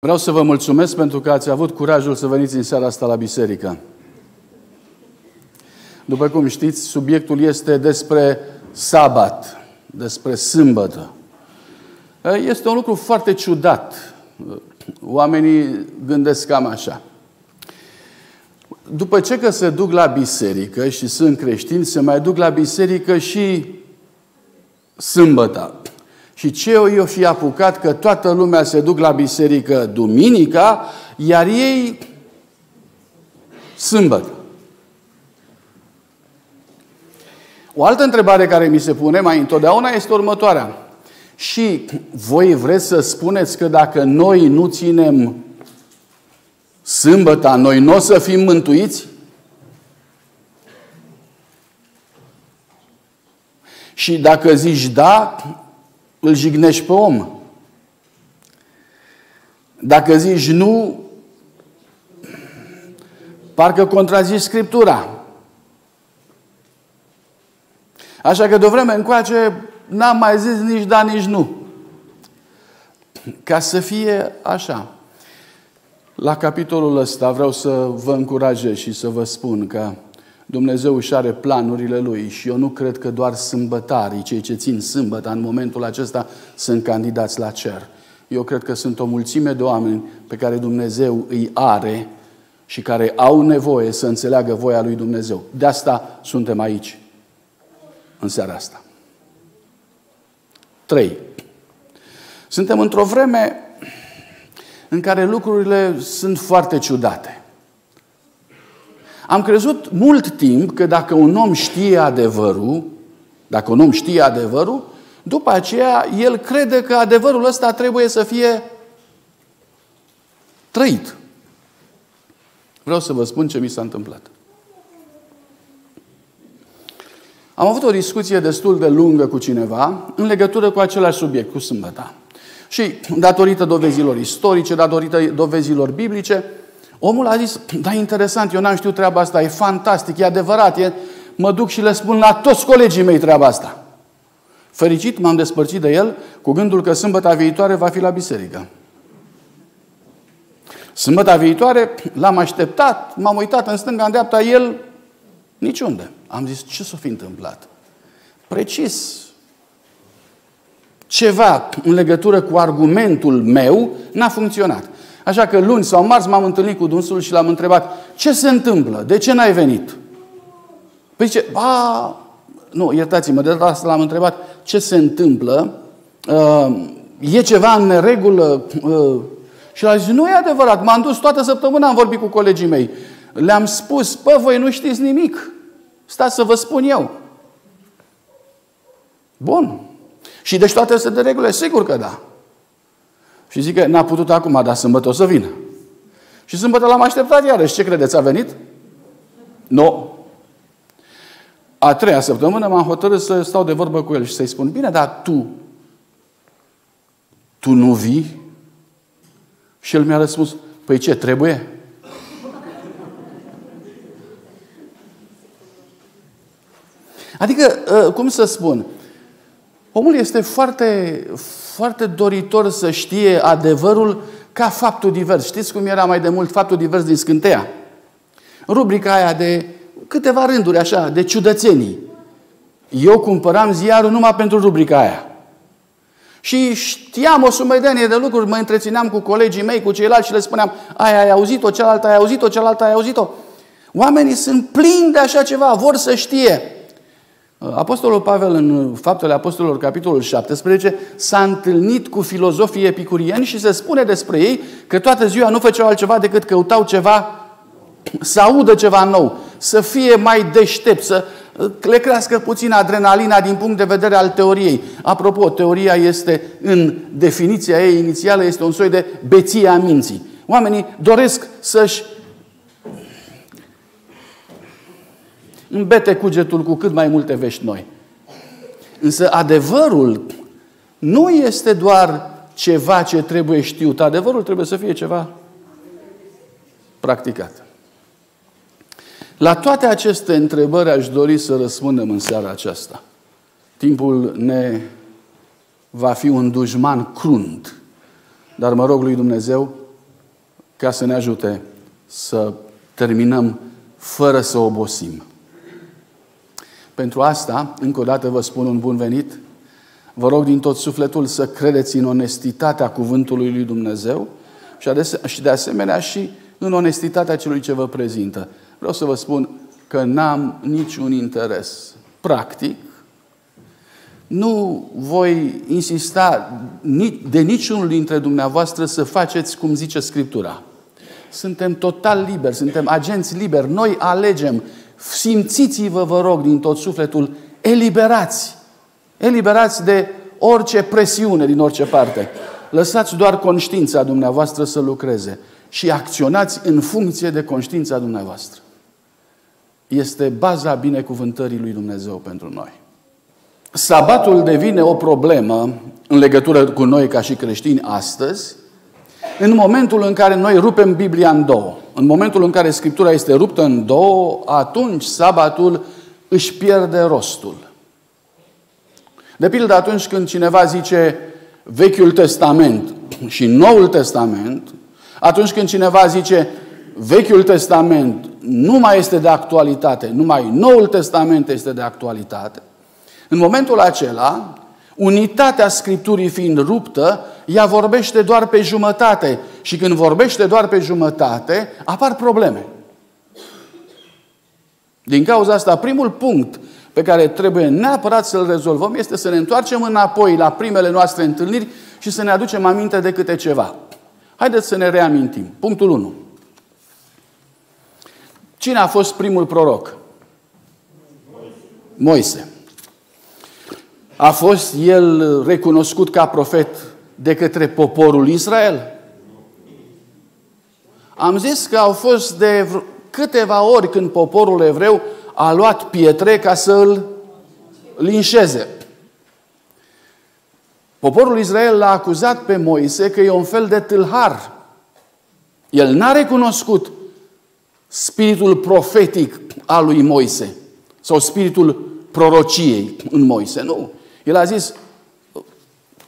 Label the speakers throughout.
Speaker 1: Vreau să vă mulțumesc pentru că ați avut curajul să veniți în seara asta la biserică. După cum știți, subiectul este despre sabat, despre sâmbătă. Este un lucru foarte ciudat. Oamenii gândesc cam așa. După ce că se duc la biserică și sunt creștini, se mai duc la biserică și sâmbătă. Și ce eu fi apucat că toată lumea se duc la biserică duminica, iar ei sâmbătă. O altă întrebare care mi se pune mai întotdeauna este următoarea. Și voi vreți să spuneți că dacă noi nu ținem sâmbăta, noi nu o să fim mântuiți? Și dacă zici da, îl jignești pe om. Dacă zici nu, parcă contrazici Scriptura. Așa că de o vreme încoace n-am mai zis nici da, nici nu. Ca să fie așa. La capitolul ăsta vreau să vă încurajez și să vă spun că Dumnezeu își are planurile Lui și eu nu cred că doar sâmbătarii, cei ce țin sâmbătă în momentul acesta, sunt candidați la cer. Eu cred că sunt o mulțime de oameni pe care Dumnezeu îi are și care au nevoie să înțeleagă voia lui Dumnezeu. De asta suntem aici, în seara asta. 3. Suntem într-o vreme în care lucrurile sunt foarte ciudate. Am crezut mult timp că dacă un om știe adevărul, dacă un om știe adevărul, după aceea el crede că adevărul ăsta trebuie să fie trăit. Vreau să vă spun ce mi s-a întâmplat. Am avut o discuție destul de lungă cu cineva în legătură cu același subiect, cu sâmbăta. Și datorită dovezilor istorice, datorită dovezilor biblice, Omul a zis, da, interesant, eu n-am știut treaba asta, e fantastic, e adevărat, e... mă duc și le spun la toți colegii mei treaba asta. Fericit m-am despărțit de el cu gândul că sâmbăta viitoare va fi la biserică. Sâmbăta viitoare l-am așteptat, m-am uitat în stânga, în dreapta, el niciunde. Am zis, ce s-a fi întâmplat? Precis. Ceva în legătură cu argumentul meu n-a funcționat. Așa că luni sau marți m-am întâlnit cu dânsul și l-am întrebat ce se întâmplă? De ce n-ai venit? Păi ce? A, nu, iertați-mă, de data asta l-am întrebat ce se întâmplă? Uh, e ceva în neregulă? Uh, și l-a zis, nu e adevărat, m-am dus toată săptămâna, am vorbit cu colegii mei. Le-am spus, pă, voi nu știți nimic. Stați să vă spun eu. Bun. Și deci toate sunt de regulă? Sigur că da. Și zic că n-a putut acum, dar sâmbătă o să vină. Și sâmbătă l-am așteptat iarăși. Ce credeți, a venit? Nu. A treia săptămână m-am hotărât să stau de vorbă cu el și să-i spun, bine, dar tu, tu nu vii? Și el mi-a răspuns, păi ce, trebuie? Adică, ă, cum să spun, omul este foarte, foarte doritor să știe adevărul ca faptul divers. Știți cum era mai de mult faptul divers din Scânteia? Rubrica aia de câteva rânduri așa, de ciudățenii. Eu cumpăram ziarul numai pentru rubrica aia. Și știam o sumedenie de lucruri, mă întrețineam cu colegii mei, cu ceilalți și le spuneam, aia ai auzit-o, cealaltă ai auzit-o, cealaltă ai auzit-o. Oamenii sunt plini de așa ceva, vor să știe. Apostolul Pavel în Faptele Apostolilor, capitolul 17, s-a întâlnit cu filozofii epicurieni și se spune despre ei că toată ziua nu făceau altceva decât căutau ceva, să audă ceva nou, să fie mai deștept, să le crească puțin adrenalina din punct de vedere al teoriei. Apropo, teoria este, în definiția ei inițială, este un soi de beție a minții. Oamenii doresc să-și îmbete cugetul cu cât mai multe vești noi. Însă adevărul nu este doar ceva ce trebuie știut. Adevărul trebuie să fie ceva practicat. La toate aceste întrebări aș dori să răspundem în seara aceasta. Timpul ne va fi un dușman crunt. Dar mă rog lui Dumnezeu ca să ne ajute să terminăm fără să obosim. Pentru asta, încă o dată vă spun un bun venit. Vă rog din tot sufletul să credeți în onestitatea cuvântului lui Dumnezeu și de asemenea și în onestitatea celui ce vă prezintă. Vreau să vă spun că n-am niciun interes practic. Nu voi insista de niciunul dintre dumneavoastră să faceți cum zice Scriptura. Suntem total liberi, suntem agenți liberi. Noi alegem. Simțiți-vă, vă rog, din tot sufletul, eliberați. Eliberați de orice presiune din orice parte. Lăsați doar conștiința dumneavoastră să lucreze și acționați în funcție de conștiința dumneavoastră. Este baza binecuvântării lui Dumnezeu pentru noi. Sabatul devine o problemă în legătură cu noi ca și creștini astăzi, în momentul în care noi rupem Biblia în două. În momentul în care Scriptura este ruptă în două, atunci sabatul își pierde rostul. De pildă atunci când cineva zice Vechiul Testament și Noul Testament, atunci când cineva zice Vechiul Testament nu mai este de actualitate, numai Noul Testament este de actualitate, în momentul acela, unitatea Scripturii fiind ruptă, ea vorbește doar pe jumătate. Și când vorbește doar pe jumătate, apar probleme. Din cauza asta, primul punct pe care trebuie neapărat să-l rezolvăm este să ne întoarcem înapoi la primele noastre întâlniri și să ne aducem aminte de câte ceva. Haideți să ne reamintim. Punctul 1. Cine a fost primul proroc? Moise. A fost el recunoscut ca profet de către poporul Israel? Am zis că au fost de câteva ori când poporul evreu a luat pietre ca să îl linșeze. Poporul Israel l-a acuzat pe Moise că e un fel de tâlhar. El n-a recunoscut spiritul profetic al lui Moise sau spiritul prorociei în Moise. Nu. El a zis,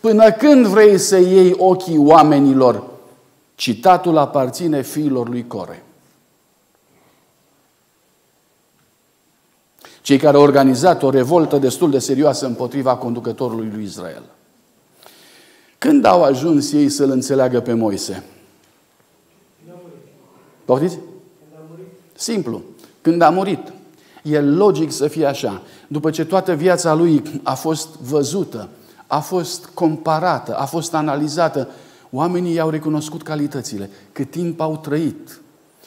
Speaker 1: până când vrei să iei ochii oamenilor? Citatul aparține fiilor lui Core. Cei care au organizat o revoltă destul de serioasă împotriva conducătorului lui Israel. Când au ajuns ei să-l înțeleagă pe Moise? Poftiți? Simplu. Când a murit. E logic să fie așa. După ce toată viața lui a fost văzută, a fost comparată, a fost analizată, oamenii i-au recunoscut calitățile. Cât timp au trăit.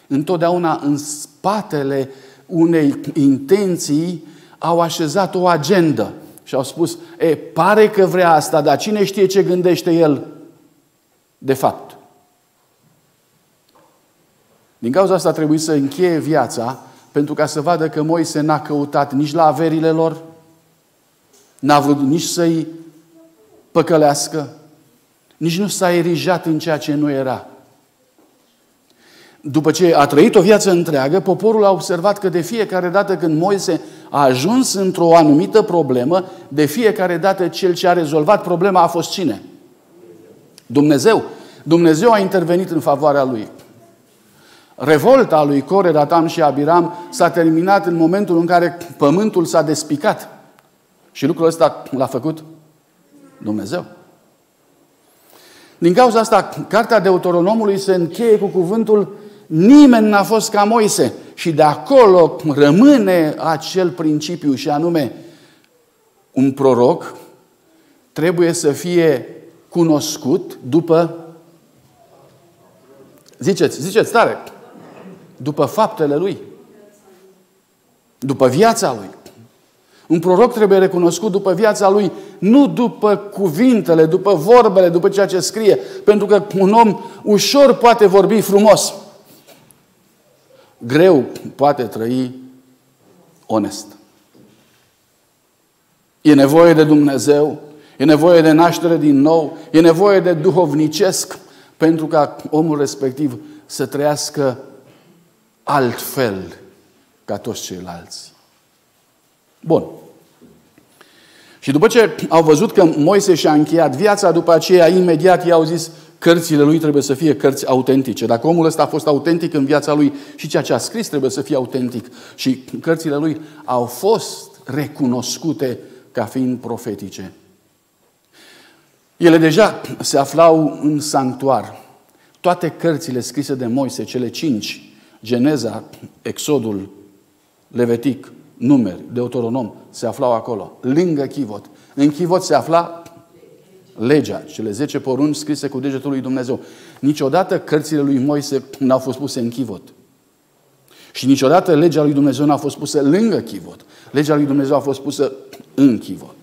Speaker 1: Întotdeauna în spatele unei intenții au așezat o agendă și au spus, e, pare că vrea asta, dar cine știe ce gândește el de fapt? Din cauza asta trebuie să încheie viața pentru ca să vadă că Moise n-a căutat nici la averile lor, n-a vrut nici să-i păcălească, nici nu s-a erijat în ceea ce nu era. După ce a trăit o viață întreagă, poporul a observat că de fiecare dată când Moise a ajuns într-o anumită problemă, de fiecare dată cel ce a rezolvat problema a fost cine? Dumnezeu. Dumnezeu a intervenit în favoarea lui. Revolta lui Core, Datam și Abiram s-a terminat în momentul în care pământul s-a despicat. Și lucrul ăsta l-a făcut Dumnezeu. Din cauza asta, cartea Deuteronomului se încheie cu cuvântul Nimeni n-a fost ca Moise. Și de acolo rămâne acel principiu și anume un proroc trebuie să fie cunoscut după Ziceți, ziceți tare după faptele lui, după viața lui. Un proroc trebuie recunoscut după viața lui, nu după cuvintele, după vorbele, după ceea ce scrie. Pentru că un om ușor poate vorbi frumos. Greu poate trăi onest. E nevoie de Dumnezeu, e nevoie de naștere din nou, e nevoie de duhovnicesc pentru ca omul respectiv să trăiască altfel ca toți ceilalți. Bun. Și după ce au văzut că Moise și-a încheiat viața, după aceea imediat i-au zis, cărțile lui trebuie să fie cărți autentice. Dacă omul ăsta a fost autentic în viața lui și ceea ce a scris trebuie să fie autentic. Și cărțile lui au fost recunoscute ca fiind profetice. Ele deja se aflau în sanctuar. Toate cărțile scrise de Moise, cele cinci, Geneza, Exodul, Levitic, Numeri, Deuteronom, se aflau acolo, lângă Chivot. În Chivot se afla legea, cele zece porunci scrise cu degetul lui Dumnezeu. Niciodată cărțile lui Moise n-au fost puse în Chivot. Și niciodată legea lui Dumnezeu n-a fost pusă lângă Chivot. Legea lui Dumnezeu a fost pusă în Chivot.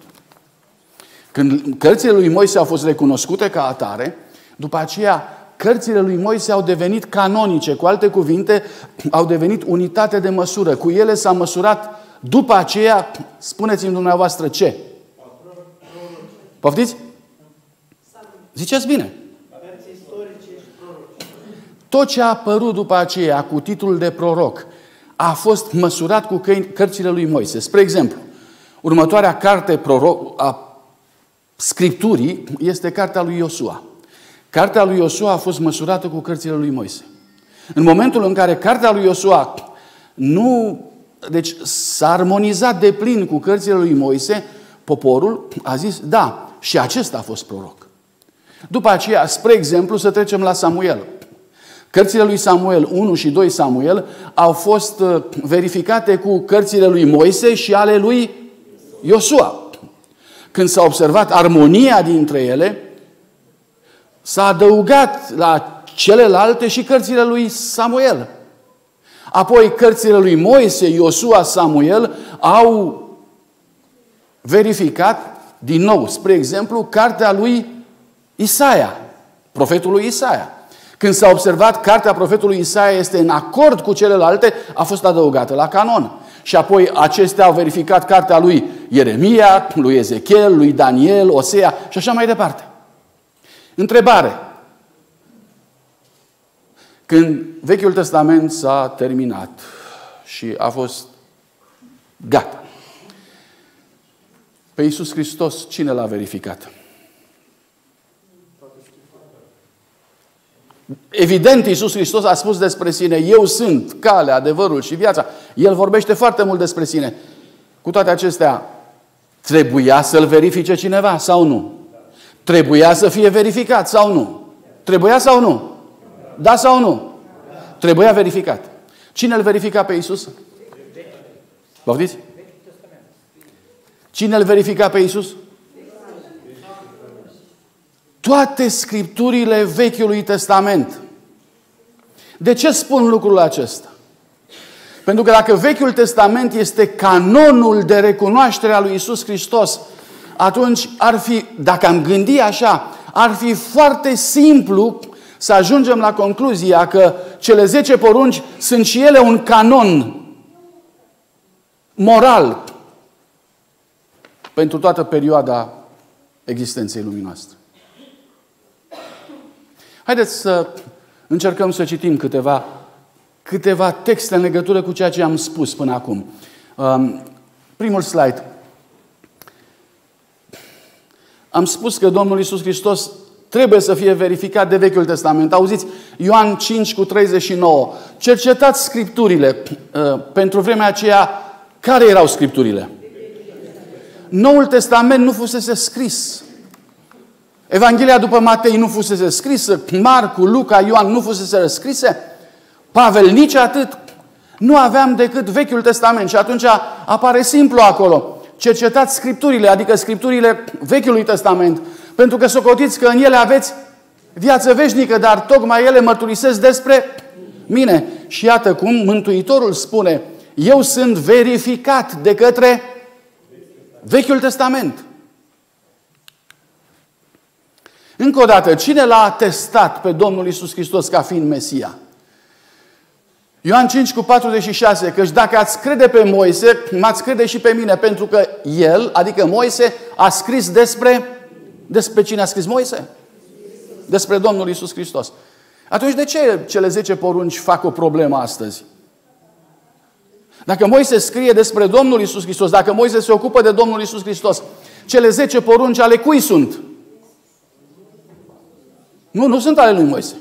Speaker 1: Când cărțile lui Moise au fost recunoscute ca atare, după aceea cărțile lui Moise au devenit canonice, cu alte cuvinte, au devenit unitate de măsură. Cu ele s-a măsurat după aceea, spuneți-mi dumneavoastră ce? Poftiți? Ziceți bine. Tot ce a apărut după aceea cu titlul de proroc a fost măsurat cu cărțile lui Moise. Spre exemplu, următoarea carte proroc, a Scripturii este cartea lui Iosua. Cartea lui Iosua a fost măsurată cu cărțile lui Moise. În momentul în care cartea lui Iosua nu deci s-a armonizat de plin cu cărțile lui Moise, poporul a zis, da, și acesta a fost proroc. După aceea, spre exemplu, să trecem la Samuel. Cărțile lui Samuel 1 și 2 Samuel au fost uh, verificate cu cărțile lui Moise și ale lui Iosua. Când s-a observat armonia dintre ele, s-a adăugat la celelalte și cărțile lui Samuel. Apoi cărțile lui Moise, Iosua, Samuel au verificat din nou, spre exemplu, cartea lui Isaia, profetul lui Isaia. Când s-a observat cartea profetului Isaia este în acord cu celelalte, a fost adăugată la canon. Și apoi acestea au verificat cartea lui Ieremia, lui Ezechiel, lui Daniel, Osea și așa mai departe. Întrebare. Când Vechiul Testament s-a terminat și a fost gata, pe Iisus Hristos cine l-a verificat? Evident, Iisus Hristos a spus despre sine, eu sunt calea, adevărul și viața. El vorbește foarte mult despre sine. Cu toate acestea, trebuia să-l verifice cineva sau nu? Trebuia să fie verificat sau nu? Trebuia sau nu? Da sau nu? Trebuia verificat. Cine îl verifica pe Iisus? Poftiți? Cine îl verifica pe Iisus? toate scripturile Vechiului Testament. De ce spun lucrul acesta? Pentru că dacă Vechiul Testament este canonul de recunoaștere a lui Isus Hristos, atunci ar fi, dacă am gândi așa, ar fi foarte simplu să ajungem la concluzia că cele 10 porunci sunt și ele un canon moral pentru toată perioada existenței lumii noastre. Haideți să încercăm să citim câteva, câteva texte în legătură cu ceea ce am spus până acum. Um, primul slide. Am spus că Domnul Isus Hristos trebuie să fie verificat de Vechiul Testament. Auziți, Ioan 5 cu 39. Cercetați Scripturile. Uh, pentru vremea aceea, care erau Scripturile? Noul Testament nu fusese scris. Evanghelia după Matei nu fusese scrisă, Marcu, Luca, Ioan nu fusese scrise, Pavel nici atât. Nu aveam decât Vechiul Testament și atunci apare simplu acolo. Cercetați Scripturile, adică Scripturile Vechiului Testament, pentru că socotiți că în ele aveți viață veșnică, dar tocmai ele mărturisesc despre mine. Și iată cum Mântuitorul spune, eu sunt verificat de către Vechiul Testament. Încă o dată, cine l-a atestat pe Domnul Isus Hristos ca fiind Mesia? Ioan 5 cu 46, căci dacă ați crede pe Moise, m-ați crede și pe mine, pentru că el, adică Moise, a scris despre, despre cine a scris Moise? Despre Domnul Isus Hristos. Atunci de ce cele 10 porunci fac o problemă astăzi? Dacă Moise scrie despre Domnul Isus Hristos, dacă Moise se ocupă de Domnul Isus Hristos, cele 10 porunci ale cui sunt? Nu, nu sunt ale lui Moise.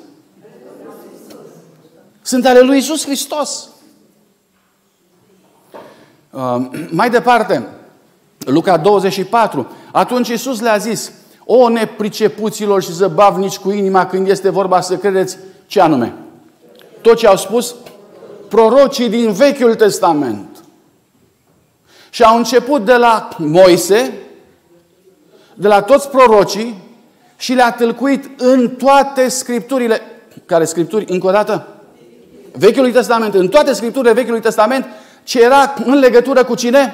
Speaker 1: Sunt ale lui Isus Hristos. Uh, mai departe, Luca 24. Atunci Isus le-a zis, o nepricepuților și zăbavnici cu inima când este vorba să credeți ce anume? Tot ce au spus prorocii din Vechiul Testament. Și au început de la Moise, de la toți prorocii și le-a tâlcuit în toate scripturile. Care scripturi? Încă o dată? Vechiului Testament. În toate scripturile Vechiului Testament ce era în legătură cu cine?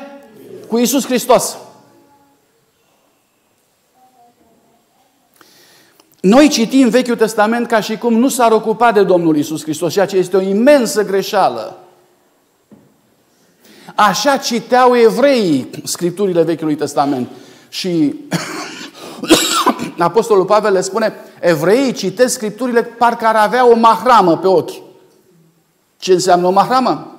Speaker 1: Cu Isus Hristos. Noi citim Vechiul Testament ca și cum nu s-ar ocupa de Domnul Isus Hristos, ceea ce este o imensă greșeală. Așa citeau evreii scripturile Vechiului Testament. Și Apostolul Pavel le spune, evreii citesc scripturile parcă ar avea o mahramă pe ochi. Ce înseamnă o mahramă?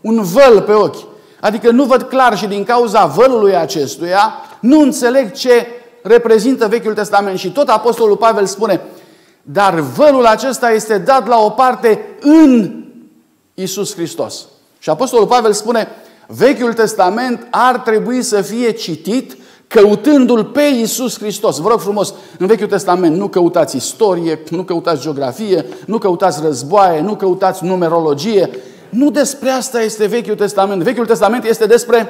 Speaker 1: Un văl pe ochi. Adică nu văd clar și din cauza vălului acestuia nu înțeleg ce reprezintă Vechiul Testament. Și tot Apostolul Pavel spune, dar vălul acesta este dat la o parte în Isus Hristos. Și Apostolul Pavel spune, Vechiul Testament ar trebui să fie citit căutându-L pe Iisus Hristos. Vă rog frumos, în Vechiul Testament nu căutați istorie, nu căutați geografie, nu căutați războaie, nu căutați numerologie. Nu despre asta este Vechiul Testament. Vechiul Testament este despre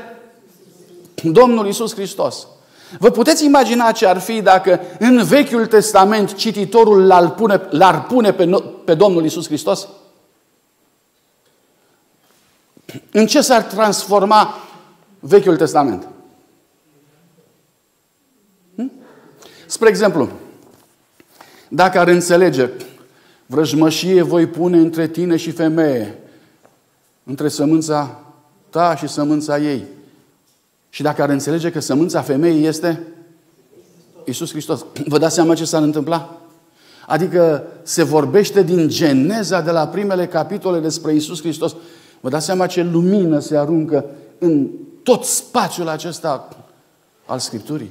Speaker 1: Domnul Iisus Hristos. Vă puteți imagina ce ar fi dacă în Vechiul Testament cititorul l-ar pune, l-ar pune pe, pe Domnul Iisus Hristos? În ce s-ar transforma Vechiul Testament? Hm? Spre exemplu, dacă ar înțelege vrăjmășie voi pune între tine și femeie, între sămânța ta și sămânța ei. Și dacă ar înțelege că sămânța femeii este Isus Hristos, vă dați seama ce s-ar întâmpla? Adică se vorbește din Geneza de la primele capitole despre Isus Hristos. Vă dați seama ce lumină se aruncă în tot spațiul acesta al Scripturii.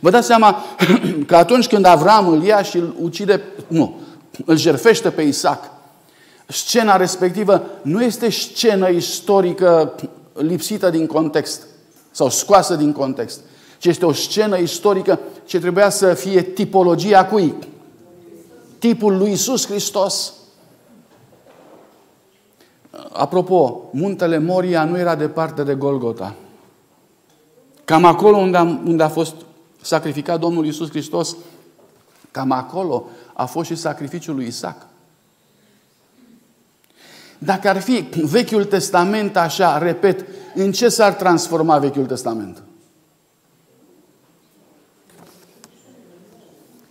Speaker 1: Vă dați seama că atunci când Avram îl ia și îl ucide, nu, îl jerfește pe Isaac, scena respectivă nu este scenă istorică lipsită din context sau scoasă din context, ci este o scenă istorică ce trebuia să fie tipologia cui? Tipul lui Isus Hristos. Apropo, muntele Moria nu era departe de Golgota. Cam acolo unde a, unde a fost sacrificat Domnul Isus Hristos, cam acolo a fost și sacrificiul lui Isaac. Dacă ar fi Vechiul Testament așa, repet, în ce s-ar transforma Vechiul Testament?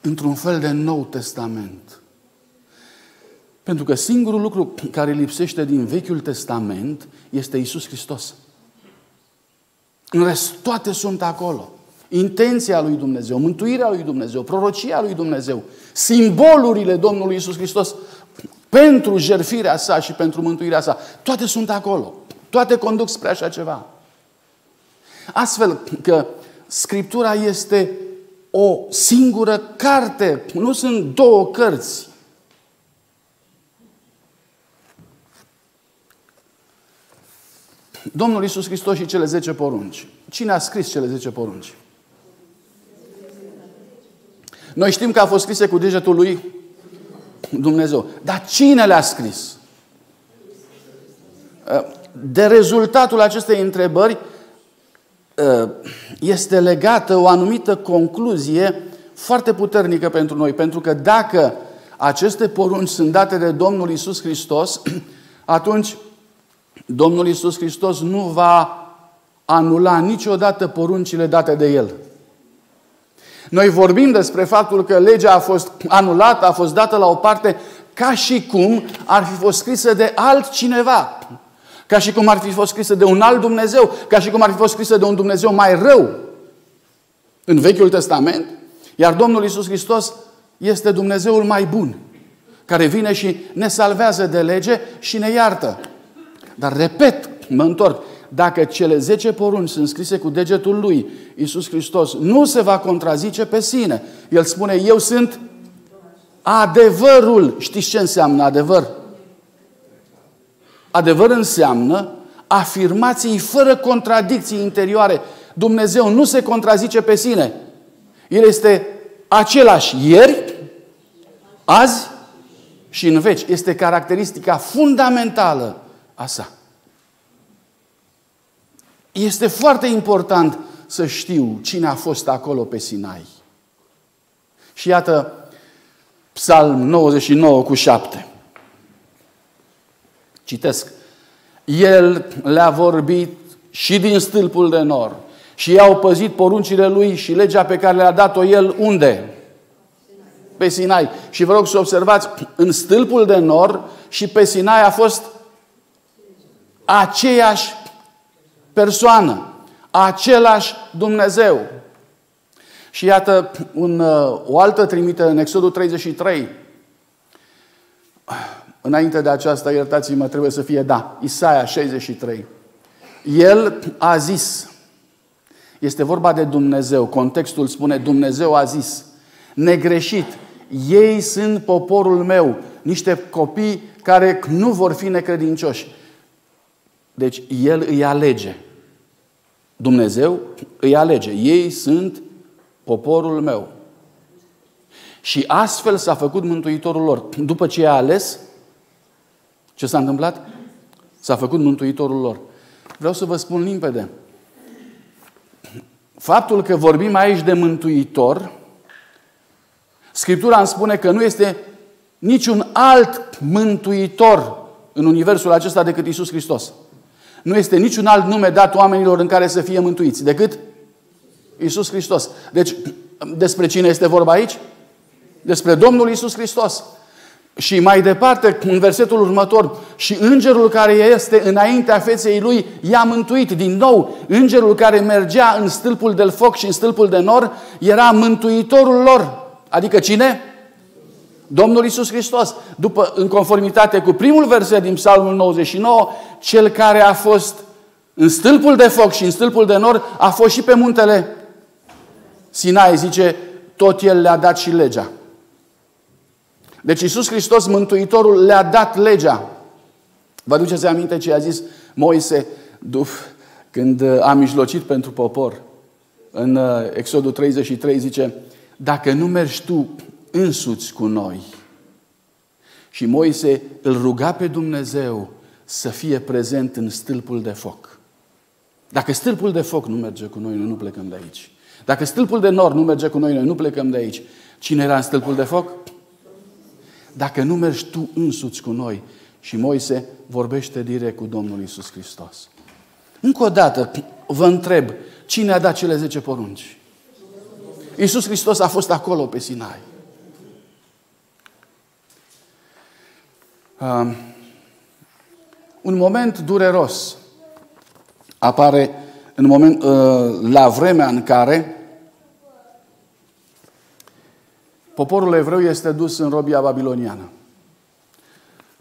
Speaker 1: Într-un fel de Nou Testament. Pentru că singurul lucru care lipsește din Vechiul Testament este Isus Hristos. În rest, toate sunt acolo. Intenția lui Dumnezeu, mântuirea lui Dumnezeu, prorocia lui Dumnezeu, simbolurile Domnului Isus Hristos pentru jerfirea sa și pentru mântuirea sa. Toate sunt acolo. Toate conduc spre așa ceva. Astfel că Scriptura este o singură carte, nu sunt două cărți. Domnul Isus Hristos și cele 10 porunci. Cine a scris cele 10 porunci? Noi știm că a fost scrise cu degetul lui Dumnezeu. Dar cine le-a scris? De rezultatul acestei întrebări este legată o anumită concluzie foarte puternică pentru noi. Pentru că dacă aceste porunci sunt date de Domnul Isus Hristos, atunci Domnul Isus Hristos nu va anula niciodată poruncile date de El. Noi vorbim despre faptul că legea a fost anulată, a fost dată la o parte ca și cum ar fi fost scrisă de altcineva. Ca și cum ar fi fost scrisă de un alt Dumnezeu, ca și cum ar fi fost scrisă de un Dumnezeu mai rău în Vechiul Testament. Iar Domnul Isus Hristos este Dumnezeul mai bun, care vine și ne salvează de lege și ne iartă. Dar repet, mă întorc, dacă cele 10 porunci sunt scrise cu degetul lui, Iisus Hristos, nu se va contrazice pe sine. El spune, eu sunt adevărul. Știți ce înseamnă adevăr? Adevăr înseamnă afirmații fără contradicții interioare. Dumnezeu nu se contrazice pe sine. El este același ieri, azi și în veci. Este caracteristica fundamentală a sa. Este foarte important să știu cine a fost acolo pe Sinai. Și iată Psalm 99 cu 7. Citesc. El le-a vorbit și din stâlpul de nor și i-au păzit poruncile lui și legea pe care le-a dat-o el unde? Pe Sinai. Și vă rog să observați, în stâlpul de nor și pe Sinai a fost aceeași persoană, același Dumnezeu. Și iată un, uh, o altă trimitere în Exodul 33. Înainte de aceasta, iertați-mă, trebuie să fie, da, Isaia 63. El a zis, este vorba de Dumnezeu, contextul spune Dumnezeu a zis, negreșit, ei sunt poporul meu, niște copii care nu vor fi necredincioși. Deci El îi alege. Dumnezeu îi alege. Ei sunt poporul meu. Și astfel s-a făcut Mântuitorul lor. După ce i-a ales, ce s-a întâmplat? S-a făcut Mântuitorul lor. Vreau să vă spun limpede. Faptul că vorbim aici de Mântuitor, Scriptura îmi spune că nu este niciun alt Mântuitor în universul acesta decât Isus Hristos. Nu este niciun alt nume dat oamenilor în care să fie mântuiți decât Isus Hristos. Deci, despre cine este vorba aici? Despre Domnul Isus Hristos. Și mai departe, în versetul următor, și îngerul care este înaintea feței lui i-a mântuit. Din nou, îngerul care mergea în stâlpul de foc și în stâlpul de nor era mântuitorul lor. Adică cine? Domnul Isus Hristos. După, în conformitate cu primul verset din Psalmul 99, cel care a fost în stâlpul de foc și în stâlpul de nor a fost și pe muntele Sinai, zice, tot el le-a dat și legea. Deci Iisus Hristos, Mântuitorul, le-a dat legea. Vă aduceți aminte ce a zis Moise când a mijlocit pentru popor? În uh, Exodul 33 zice, dacă nu mergi tu însuți cu noi. Și Moise îl ruga pe Dumnezeu să fie prezent în stâlpul de foc. Dacă stâlpul de foc nu merge cu noi, noi nu plecăm de aici. Dacă stâlpul de nor nu merge cu noi, noi nu plecăm de aici. Cine era în stâlpul de foc? Dacă nu mergi tu însuți cu noi. Și Moise vorbește direct cu Domnul Isus Hristos. Încă o dată vă întreb, cine a dat cele 10 porunci? Iisus Hristos a fost acolo pe Sinai. Um, un moment dureros apare în moment, uh, la vremea în care poporul evreu este dus în robia babiloniană.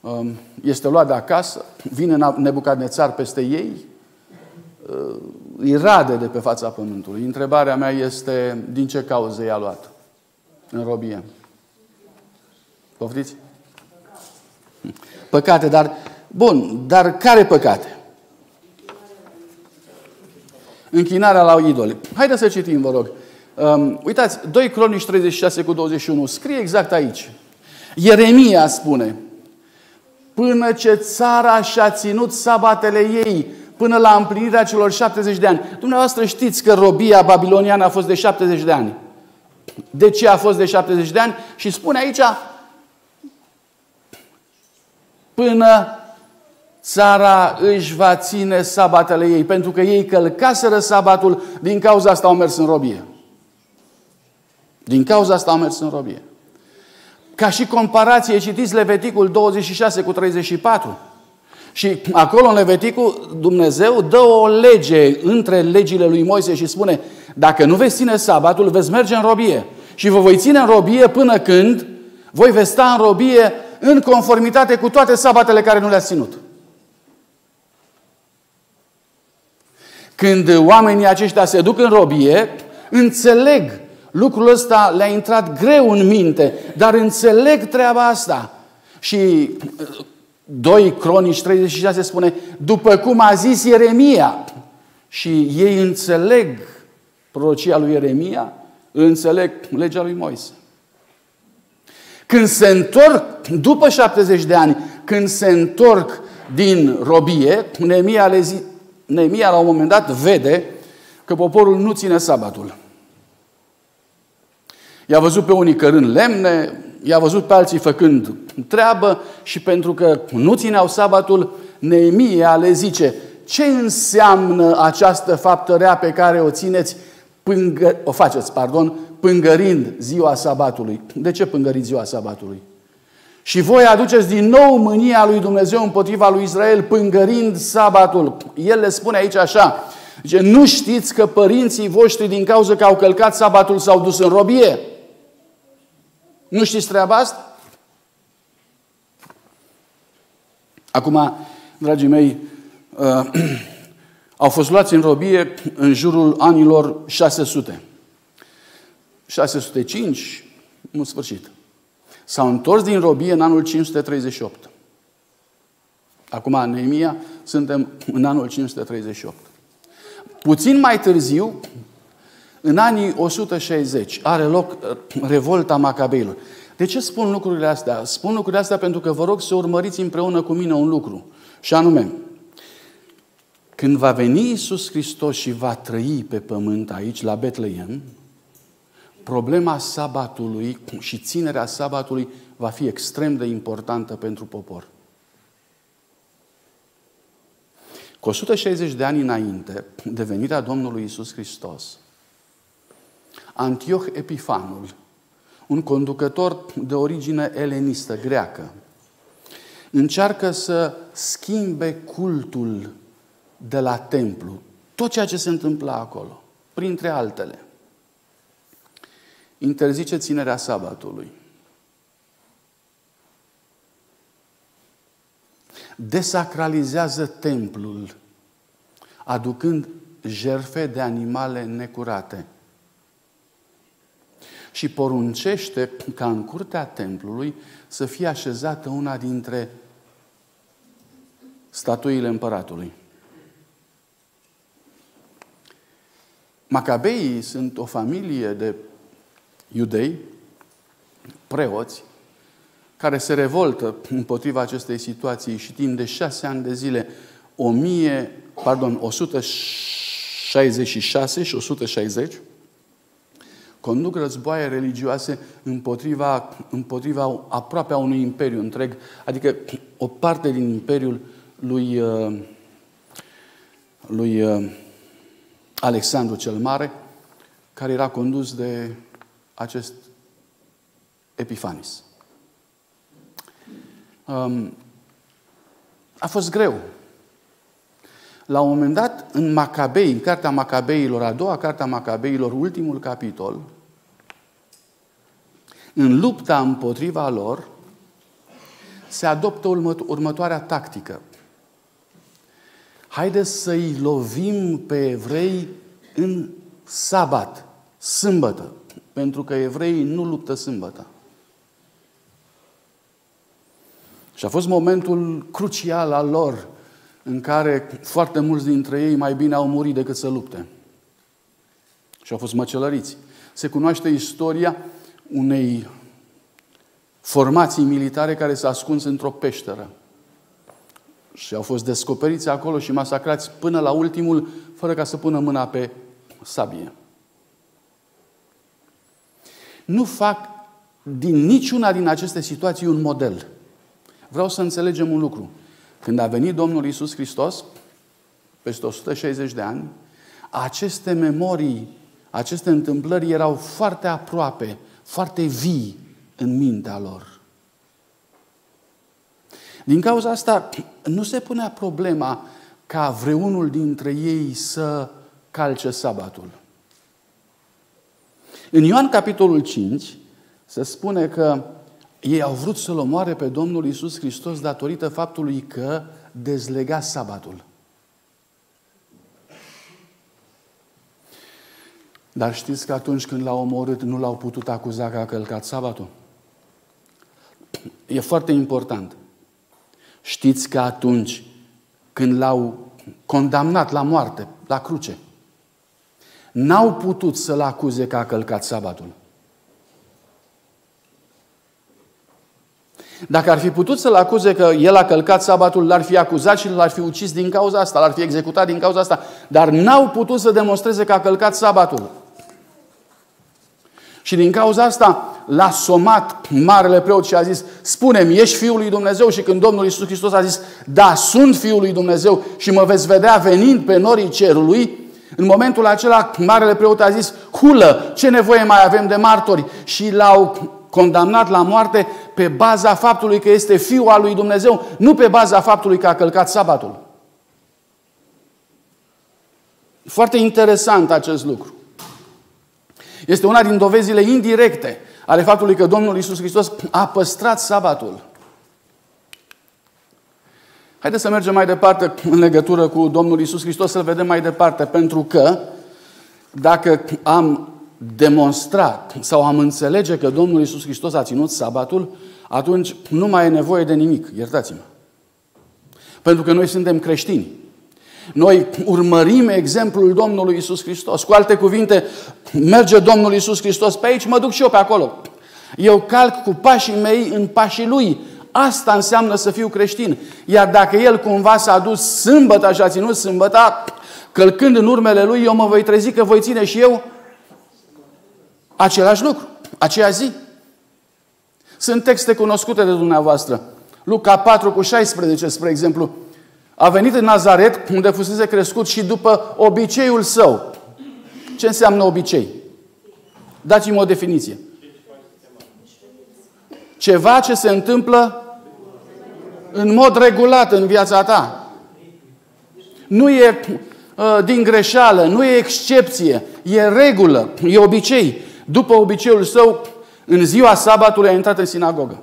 Speaker 1: Um, este luat de acasă, vine Nebucadnețar peste ei, uh, îi rade de pe fața pământului. Întrebarea mea este din ce cauze i-a luat în robie? Poftiți? Păcate, dar... Bun, dar care păcate? Închinarea la idoli. Haideți să citim, vă rog. Um, uitați, 2 Cronici 36 cu 21. Scrie exact aici. Ieremia spune, până ce țara și-a ținut sabatele ei, până la împlinirea celor 70 de ani. Dumneavoastră știți că robia babiloniană a fost de 70 de ani. De ce a fost de 70 de ani? Și spune aici, până țara își va ține sabatele ei, pentru că ei călcaseră sabatul, din cauza asta au mers în robie. Din cauza asta au mers în robie. Ca și comparație, citiți Leviticul 26 cu 34. Și acolo în Leviticul Dumnezeu dă o lege între legile lui Moise și spune dacă nu veți ține sabatul, veți merge în robie. Și vă voi ține în robie până când voi veți sta în robie în conformitate cu toate sabatele care nu le-ați ținut. Când oamenii aceștia se duc în robie, înțeleg lucrul ăsta le-a intrat greu în minte, dar înțeleg treaba asta. Și 2 Cronici 36 spune, după cum a zis Ieremia, și ei înțeleg prorocia lui Ieremia, înțeleg legea lui Moise. Când se întorc, după 70 de ani, când se întorc din robie, Neemia, le zi, Neemia la un moment dat vede că poporul nu ține sabatul. I-a văzut pe unii cărând lemne, i-a văzut pe alții făcând treabă și pentru că nu țineau sabatul, Neemia le zice, ce înseamnă această faptă rea pe care o țineți, pângă, o faceți, pardon, pângărind ziua sabatului. De ce pângăriți ziua sabatului? Și voi aduceți din nou mânia lui Dumnezeu împotriva lui Israel, pângărind sabatul. El le spune aici așa, zice, nu știți că părinții voștri din cauza că au călcat sabatul s-au dus în robie? Nu știți treaba asta? Acum, dragii mei, uh, au fost luați în robie în jurul anilor 600. 605, în sfârșit. S-au întors din robie în anul 538. Acum, Neemia, suntem în anul 538. Puțin mai târziu, în anii 160, are loc uh, revolta Macabeilor. De ce spun lucrurile astea? Spun lucrurile astea pentru că vă rog să urmăriți împreună cu mine un lucru. Și anume, când va veni Iisus Hristos și va trăi pe pământ aici, la Betleem, problema sabatului și ținerea sabatului va fi extrem de importantă pentru popor. Cu 160 de ani înainte de venirea Domnului Isus Hristos, Antioch Epifanul, un conducător de origine elenistă, greacă, încearcă să schimbe cultul de la templu, tot ceea ce se întâmpla acolo, printre altele. Interzice ținerea sabatului. Desacralizează templul, aducând jerfe de animale necurate și poruncește ca în curtea templului să fie așezată una dintre statuile împăratului. Macabeii sunt o familie de iudei, preoți, care se revoltă împotriva acestei situații și timp de șase ani de zile, 1000, pardon, 166 și 160, conduc războaie religioase împotriva, împotriva aproape a unui imperiu întreg, adică o parte din imperiul lui, uh, lui uh, Alexandru cel Mare, care era condus de acest Epifanis. Um, a fost greu. La un moment dat, în Macabei, în cartea Macabeilor, a doua cartea Macabeilor, ultimul capitol, în lupta împotriva lor, se adoptă următoarea tactică. Haideți să-i lovim pe evrei în sabat, sâmbătă, pentru că evreii nu luptă sâmbătă. Și a fost momentul crucial al lor în care foarte mulți dintre ei mai bine au murit decât să lupte. Și au fost măcelăriți. Se cunoaște istoria unei formații militare care s-a ascuns într-o peșteră. Și au fost descoperiți acolo și masacrați până la ultimul, fără ca să pună mâna pe sabie. Nu fac din niciuna din aceste situații un model. Vreau să înțelegem un lucru. Când a venit Domnul Isus Hristos, peste 160 de ani, aceste memorii, aceste întâmplări erau foarte aproape, foarte vii în mintea lor. Din cauza asta, nu se punea problema ca vreunul dintre ei să calce sabatul. În Ioan capitolul 5 se spune că ei au vrut să-L omoare pe Domnul Isus Hristos datorită faptului că dezlega sabatul. Dar știți că atunci când l-au omorât, nu l-au putut acuza că a călcat sabatul? E foarte important. Știți că atunci când l-au condamnat la moarte, la cruce, n-au putut să-l acuze că a călcat sabatul. Dacă ar fi putut să-l acuze că el a călcat sabatul, l-ar fi acuzat și l-ar fi ucis din cauza asta, l-ar fi executat din cauza asta. Dar n-au putut să demonstreze că a călcat sabatul. Și din cauza asta l-a somat marele preot și a zis, spune-mi, ești Fiul lui Dumnezeu? Și când Domnul Iisus Hristos a zis, da, sunt Fiul lui Dumnezeu și mă veți vedea venind pe norii cerului, în momentul acela, marele preot a zis, hulă, ce nevoie mai avem de martori? Și l-au condamnat la moarte pe baza faptului că este Fiul al lui Dumnezeu, nu pe baza faptului că a călcat sabatul. Foarte interesant acest lucru. Este una din dovezile indirecte ale faptului că Domnul Isus Hristos a păstrat sabatul. Haideți să mergem mai departe în legătură cu Domnul Isus Hristos, să-L vedem mai departe, pentru că dacă am demonstrat sau am înțelege că Domnul Isus Hristos a ținut sabatul, atunci nu mai e nevoie de nimic, iertați-mă. Pentru că noi suntem creștini. Noi urmărim exemplul Domnului Isus Hristos. Cu alte cuvinte, merge Domnul Isus Hristos pe aici, mă duc și eu pe acolo. Eu calc cu pașii mei în pașii Lui. Asta înseamnă să fiu creștin. Iar dacă El cumva s-a dus sâmbătă și a ținut sâmbăta, călcând în urmele Lui, eu mă voi trezi că voi ține și eu același lucru, aceea zi. Sunt texte cunoscute de dumneavoastră. Luca 4 cu 16, spre exemplu. A venit în Nazaret, unde fusese crescut și după obiceiul său. Ce înseamnă obicei? Dați-mi o definiție. Ceva ce se întâmplă în mod regulat în viața ta. Nu e uh, din greșeală, nu e excepție, e regulă, e obicei. După obiceiul său, în ziua sabatului a intrat în sinagogă.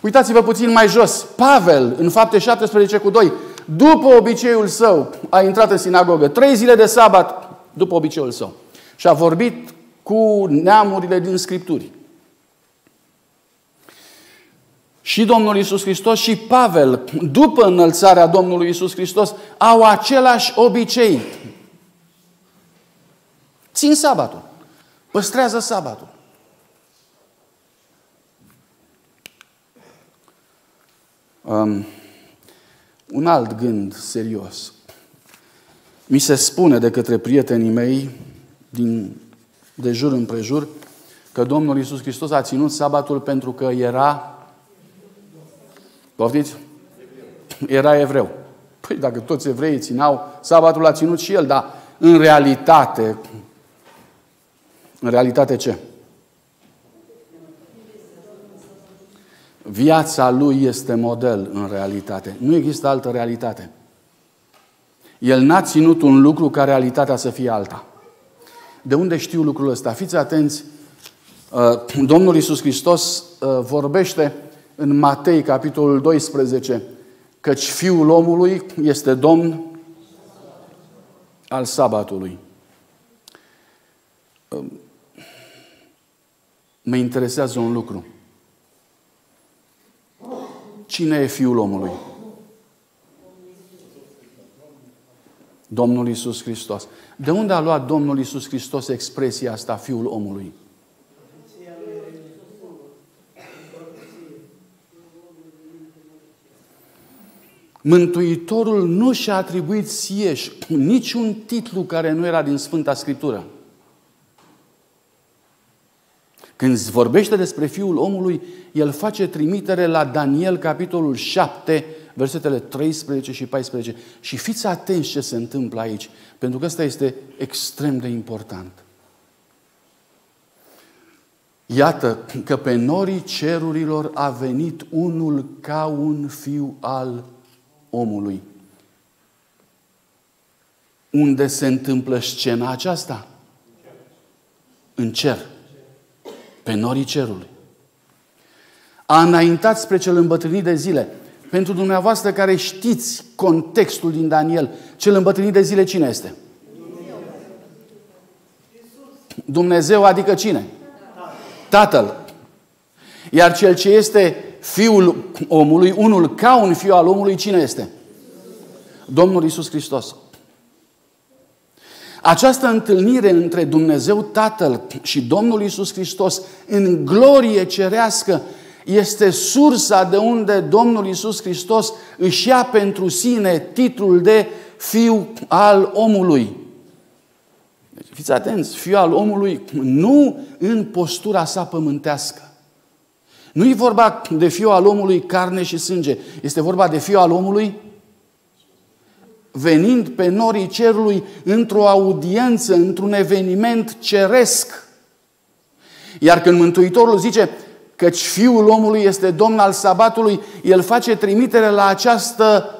Speaker 1: Uitați-vă puțin mai jos. Pavel, în fapte 17 cu 2, după obiceiul său, a intrat în sinagogă. Trei zile de sabat, după obiceiul său. Și a vorbit cu neamurile din Scripturi. Și Domnul Isus Hristos și Pavel, după înălțarea Domnului Isus Hristos, au același obicei. Țin sabatul. Păstrează sabatul. Um, un alt gând serios. Mi se spune de către prietenii mei din, de jur împrejur că Domnul Iisus Hristos a ținut sabatul pentru că era Poftiți? Era evreu. Păi dacă toți evreii țineau, sabatul a ținut și el, dar în realitate, în realitate ce? Viața lui este model în realitate. Nu există altă realitate. El n-a ținut un lucru ca realitatea să fie alta. De unde știu lucrul ăsta? Fiți atenți, uh, Domnul Iisus Hristos uh, vorbește în Matei, capitolul 12, căci Fiul omului este Domn al sabatului. Uh, mă interesează un lucru. Cine e Fiul omului? Domnul Isus Hristos. De unde a luat Domnul Isus Hristos expresia asta, Fiul omului? Mântuitorul nu și-a atribuit sieși niciun titlu care nu era din Sfânta Scriptură. Când vorbește despre Fiul omului, el face trimitere la Daniel, capitolul 7, versetele 13 și 14. Și fiți atenți ce se întâmplă aici, pentru că ăsta este extrem de important. Iată că pe norii cerurilor a venit unul ca un fiu al omului. Unde se întâmplă scena aceasta? În cer pe norii cerului. A înaintat spre cel îmbătrânit de zile. Pentru dumneavoastră care știți contextul din Daniel, cel îmbătrânit de zile cine este? Dumnezeu adică cine? Tatăl. Iar cel ce este fiul omului, unul ca un fiu al omului, cine este? Domnul Isus Hristos. Această întâlnire între Dumnezeu Tatăl și Domnul Isus Hristos în glorie cerească este sursa de unde Domnul Isus Hristos își ia pentru sine titlul de fiu al omului. Deci, fiți atenți, fiul al omului nu în postura sa pământească. Nu e vorba de fiul al omului carne și sânge. Este vorba de fiul al omului venind pe norii cerului într-o audiență, într-un eveniment ceresc. Iar când Mântuitorul zice căci Fiul omului este Domn al sabatului, el face trimitere la această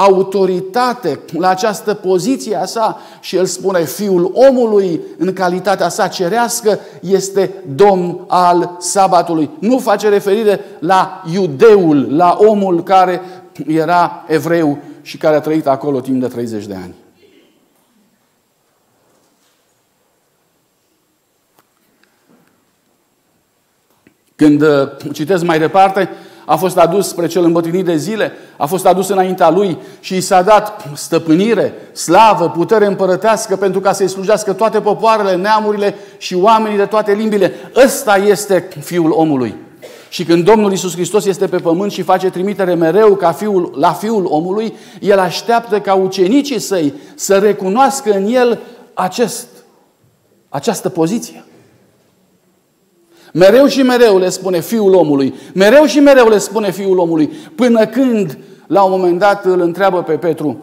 Speaker 1: autoritate, la această poziție a sa și el spune Fiul omului în calitatea sa cerească este Domn al sabatului. Nu face referire la iudeul, la omul care era evreu și care a trăit acolo timp de 30 de ani. Când uh, citesc mai departe, a fost adus spre cel îmbătrânit de zile, a fost adus înaintea lui și i s-a dat stăpânire, slavă, putere împărătească pentru ca să-i slujească toate popoarele, neamurile și oamenii de toate limbile. Ăsta este Fiul omului. Și când Domnul Isus Hristos este pe pământ și face trimitere mereu ca fiul, la Fiul omului, El așteaptă ca ucenicii săi să recunoască în El acest, această poziție. Mereu și mereu le spune Fiul omului, mereu și mereu le spune Fiul omului, până când, la un moment dat, îl întreabă pe Petru,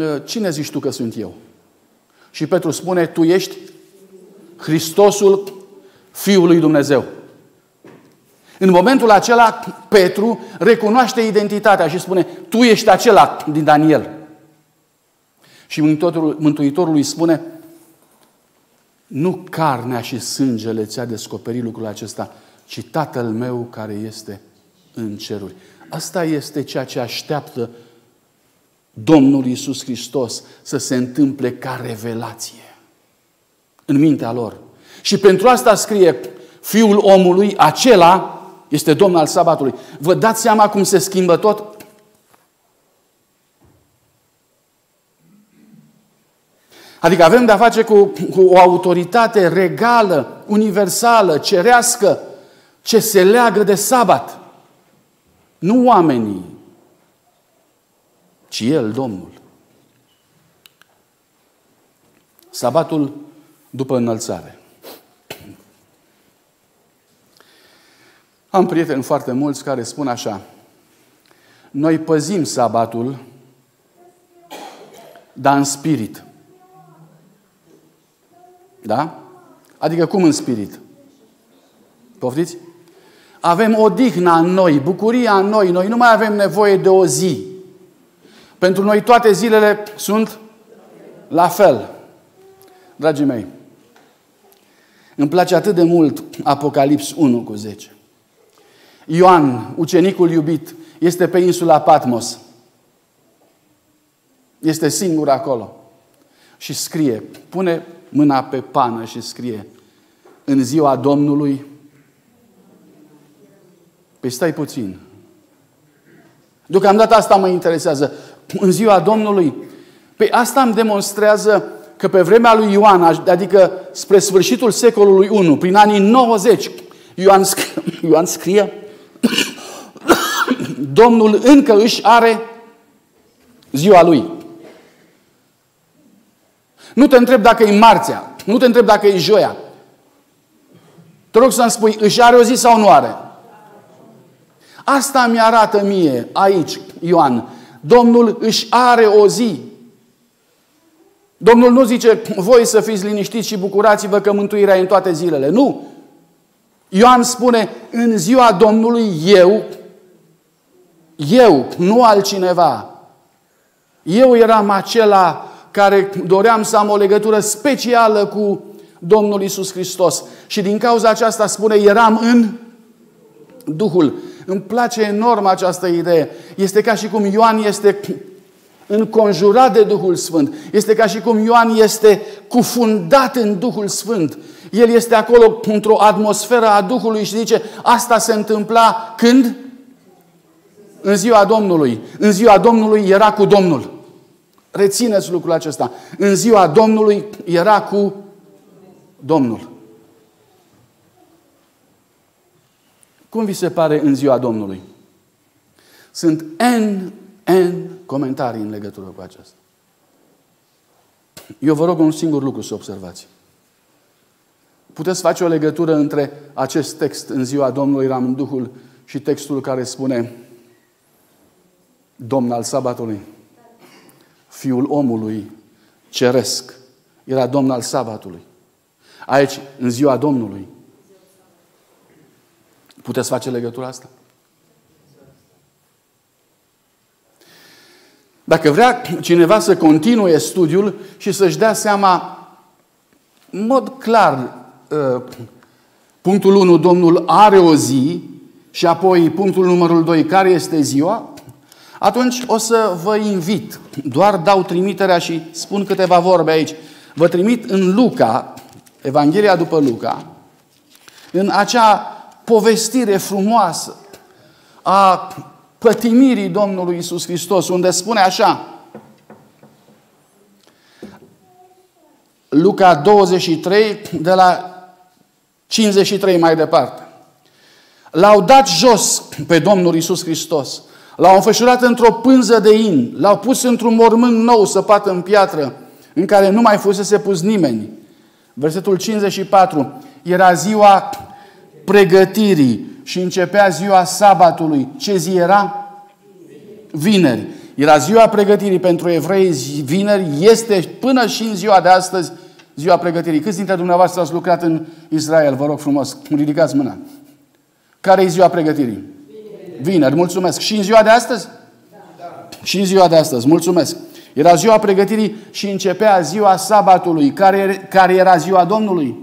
Speaker 1: ă, cine zici tu că sunt eu? Și Petru spune, tu ești Hristosul Fiului Dumnezeu. În momentul acela, Petru recunoaște identitatea și spune, tu ești acela din Daniel. Și Mântuitorul, Mântuitorul îi spune, nu carnea și sângele ți-a descoperit lucrul acesta, ci Tatăl meu care este în ceruri. Asta este ceea ce așteaptă Domnul Iisus Hristos să se întâmple ca revelație în mintea lor. Și pentru asta scrie Fiul omului, acela este Domnul al sabatului. Vă dați seama cum se schimbă tot? Adică avem de-a face cu, cu o autoritate regală, universală, cerească, ce se leagă de sabat. Nu oamenii, ci El, Domnul. Sabatul după înălțare. Am prieteni foarte mulți care spun așa, noi păzim sabatul, dar în spirit. Da? Adică cum în spirit? Poftiți? Avem odihna în noi, bucuria în noi. Noi nu mai avem nevoie de o zi. Pentru noi toate zilele sunt la fel. Dragii mei, îmi place atât de mult Apocalips 1 cu 10. Ioan, ucenicul iubit, este pe insula Patmos. Este singur acolo. Și scrie, pune mâna pe pană și scrie, în ziua Domnului, Păi stai puțin. Deocamdată asta mă interesează. În ziua Domnului. Păi asta îmi demonstrează că pe vremea lui Ioan, adică spre sfârșitul secolului I, prin anii 90, Ioan, scrie, Ioan scrie Domnul încă își are ziua lui. Nu te întreb dacă e marțea, nu te întreb dacă e joia. Te rog să-mi spui, își are o zi sau nu are? Asta mi arată mie aici, Ioan. Domnul își are o zi. Domnul nu zice, voi să fiți liniștiți și bucurați-vă că mântuirea e în toate zilele. Nu. Ioan spune, în ziua Domnului eu, eu, nu altcineva, eu eram acela care doream să am o legătură specială cu Domnul Isus Hristos. Și din cauza aceasta spune, eram în Duhul. Îmi place enorm această idee. Este ca și cum Ioan este înconjurat de Duhul Sfânt. Este ca și cum Ioan este cufundat în Duhul Sfânt. El este acolo într-o atmosferă a Duhului și zice, asta se întâmpla când? În ziua Domnului. În ziua Domnului era cu Domnul. Rețineți lucrul acesta. În ziua Domnului era cu Domnul. Cum vi se pare în ziua Domnului? Sunt N, N comentarii în legătură cu aceasta. Eu vă rog un singur lucru să observați. Puteți face o legătură între acest text în ziua Domnului eram în Duhul și textul care spune Domn al sabatului, Fiul omului ceresc, era Domn al sabatului. Aici, în ziua Domnului, puteți face legătura asta? Dacă vrea cineva să continue studiul și să-și dea seama în mod clar, ă, punctul 1, Domnul are o zi și apoi punctul numărul 2, care este ziua, atunci o să vă invit, doar dau trimiterea și spun câteva vorbe aici. Vă trimit în Luca, Evanghelia după Luca, în acea povestire frumoasă a pătimirii Domnului Isus Hristos, unde spune așa, Luca 23, de la 53 mai departe. L-au dat jos pe Domnul Isus Hristos. L-au înfășurat într-o pânză de in. L-au pus într-un mormânt nou săpat în piatră, în care nu mai fusese pus nimeni. Versetul 54. Era ziua pregătirii și începea ziua sabatului. Ce zi era? Vineri. Era ziua pregătirii pentru evrei, vineri, este până și în ziua de astăzi ziua pregătirii. Câți dintre dumneavoastră ați lucrat în Israel? Vă rog frumos, ridicați mâna. Care e ziua pregătirii? Vineri, mulțumesc. Și în ziua de astăzi? Da. Și în ziua de astăzi, mulțumesc. Era ziua pregătirii și începea ziua sabatului. Care, care era ziua Domnului?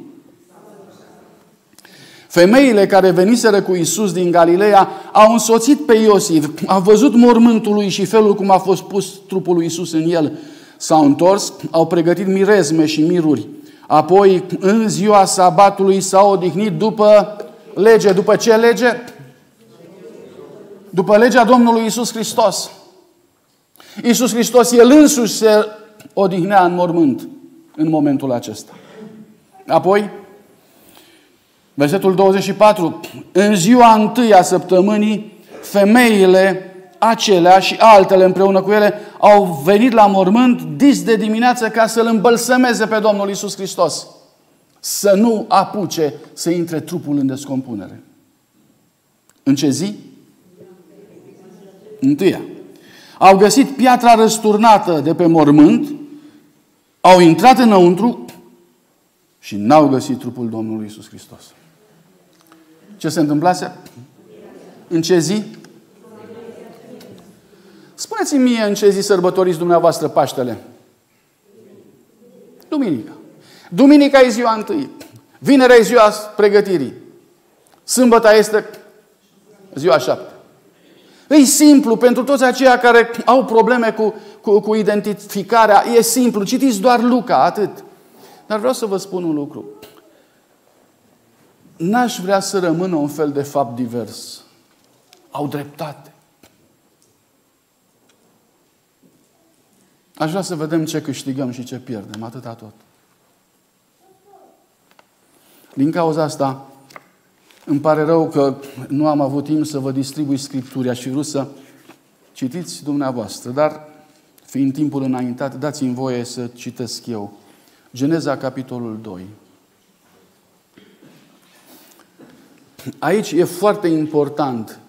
Speaker 1: Femeile care veniseră cu Isus din Galileea au însoțit pe Iosif, au văzut mormântul lui și felul cum a fost pus trupul lui Isus în el. S-au întors, au pregătit mirezme și miruri. Apoi, în ziua sabatului, s-au odihnit după lege. După ce lege? După legea Domnului Isus Hristos. Isus Hristos, El însuși se odihnea în mormânt în momentul acesta. Apoi, versetul 24, în ziua întâia săptămânii, femeile acelea și altele împreună cu ele au venit la mormânt dis de dimineață ca să-L îmbălsămeze pe Domnul Isus Hristos. Să nu apuce să intre trupul în descompunere. În ce zi? Întâia. Au găsit piatra răsturnată de pe mormânt, au intrat înăuntru și n-au găsit trupul Domnului Isus Hristos. Ce se întâmplase? În ce zi? Spuneți-mi mie în ce zi sărbătoriți dumneavoastră Paștele. Duminica. Duminica e ziua întâi. Vinerea e ziua pregătirii. Sâmbăta este ziua șapte. E simplu pentru toți aceia care au probleme cu, cu, cu identificarea. E simplu. Citiți doar Luca, atât. Dar vreau să vă spun un lucru. N-aș vrea să rămână un fel de fapt divers. Au dreptate. Aș vrea să vedem ce câștigăm și ce pierdem, atâta tot. Din cauza asta, îmi pare rău că nu am avut timp să vă distribui Scripturi. Aș fi vrut să citiți dumneavoastră, dar fiind timpul înaintat, dați-mi voie să citesc eu. Geneza, capitolul 2. Aici e foarte important.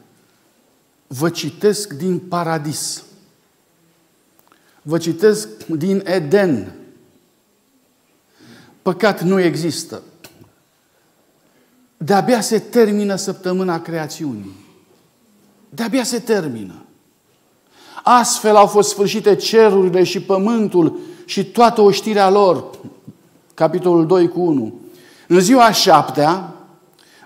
Speaker 1: Vă citesc din paradis. Vă citesc din Eden. Păcat nu există. De-abia se termină săptămâna creațiunii. De-abia se termină. Astfel au fost sfârșite cerurile și pământul și toată oștirea lor. Capitolul 2 cu 1. În ziua șaptea,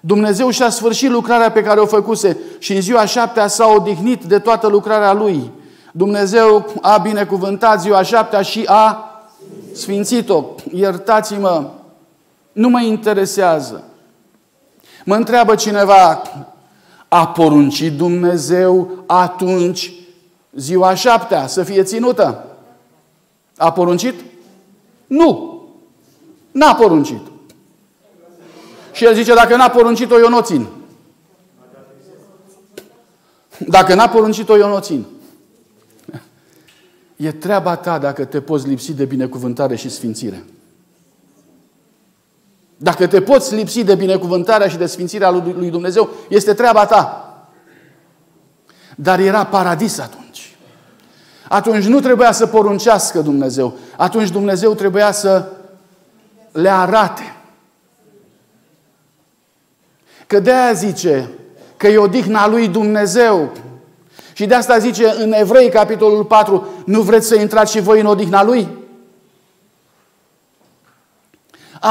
Speaker 1: Dumnezeu și-a sfârșit lucrarea pe care o făcuse și în ziua șaptea s-a odihnit de toată lucrarea Lui. Dumnezeu a binecuvântat ziua șaptea și a sfințit-o. Iertați-mă, nu mă interesează. Mă întreabă cineva, a poruncit Dumnezeu atunci ziua șaptea să fie ținută? A poruncit? Nu. N-a poruncit. Și el zice, dacă n-a poruncit-o, eu nu o țin. Dacă n-a poruncit-o, eu nu o țin. E treaba ta dacă te poți lipsi de binecuvântare și sfințire. Dacă te poți lipsi de binecuvântarea și de sfințirea lui Dumnezeu, este treaba ta. Dar era paradis atunci. Atunci nu trebuia să poruncească Dumnezeu. Atunci Dumnezeu trebuia să le arate. Că de aia zice că e odihna lui Dumnezeu. Și de asta zice în Evrei, capitolul 4, nu vreți să intrați și voi în odihna lui?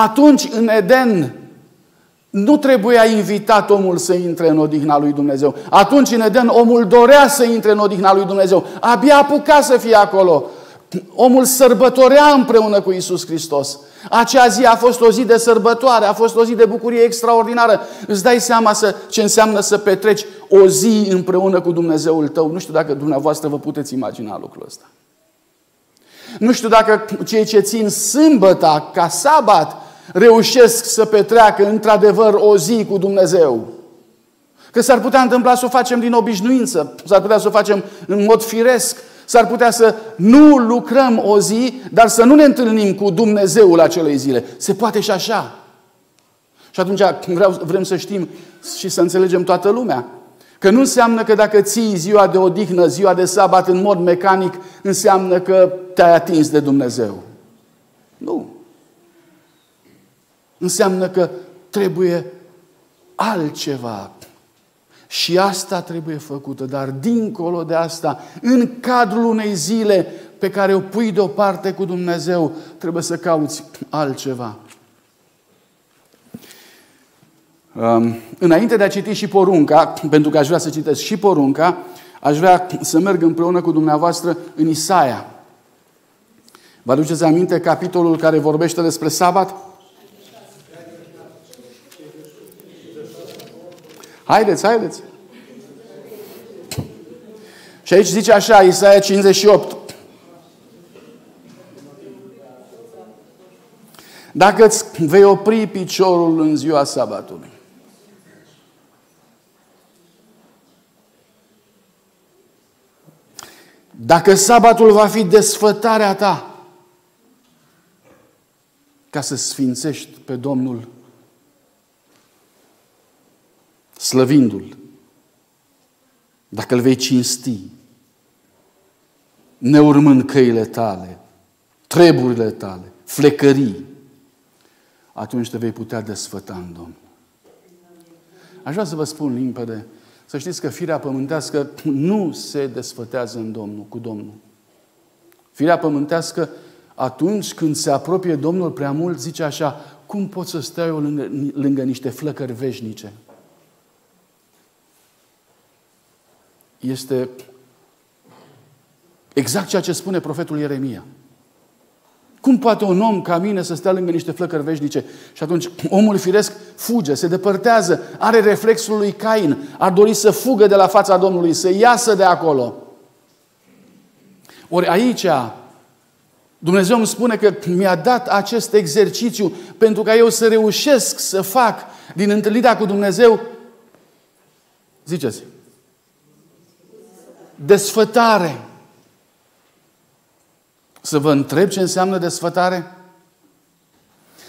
Speaker 1: Atunci, în Eden, nu trebuia invitat omul să intre în odihna lui Dumnezeu. Atunci, în Eden, omul dorea să intre în odihna lui Dumnezeu. Abia apuca să fie acolo. Omul sărbătorea împreună cu Isus Hristos. Acea zi a fost o zi de sărbătoare, a fost o zi de bucurie extraordinară. Îți dai seama să, ce înseamnă să petreci o zi împreună cu Dumnezeul tău. Nu știu dacă dumneavoastră vă puteți imagina lucrul ăsta. Nu știu dacă cei ce țin sâmbăta ca sabat reușesc să petreacă într-adevăr o zi cu Dumnezeu. Că s-ar putea întâmpla să o facem din obișnuință, s-ar putea să o facem în mod firesc, s-ar putea să nu lucrăm o zi, dar să nu ne întâlnim cu Dumnezeul acelei zile. Se poate și așa. Și atunci vreau, vrem să știm și să înțelegem toată lumea. Că nu înseamnă că dacă ții ziua de odihnă, ziua de sabat în mod mecanic, înseamnă că te-ai atins de Dumnezeu. Nu. Înseamnă că trebuie altceva. Și asta trebuie făcută, dar dincolo de asta, în cadrul unei zile pe care o pui deoparte cu Dumnezeu, trebuie să cauți altceva. Um, înainte de a citi și porunca, pentru că aș vrea să citesc și porunca, aș vrea să merg împreună cu dumneavoastră în Isaia. Vă aduceți aminte capitolul care vorbește despre sabat? Haideți, haideți. Și aici zice așa, Isaia 58. Dacă îți vei opri piciorul în ziua sabatului, Dacă sabatul va fi desfătarea ta ca să sfințești pe Domnul, slăvindu-L, dacă îl vei cinsti, neurmând căile tale, treburile tale, flecării, atunci te vei putea desfăta în Domnul. Aș vrea să vă spun limpede, să știți că firea pământească nu se desfătează în Domnul, cu Domnul. Firea pământească, atunci când se apropie Domnul prea mult, zice așa, cum pot să stau eu lângă, lângă niște flăcări veșnice? Este exact ceea ce spune profetul Ieremia. Cum poate un om ca mine să stea lângă niște flăcări veșnice? Și atunci omul firesc fuge, se depărtează, are reflexul lui Cain, ar dori să fugă de la fața Domnului, să iasă de acolo. Ori aici Dumnezeu îmi spune că mi-a dat acest exercițiu pentru ca eu să reușesc să fac din întâlnirea cu Dumnezeu, ziceți, desfătare. Să vă întreb ce înseamnă desfătare?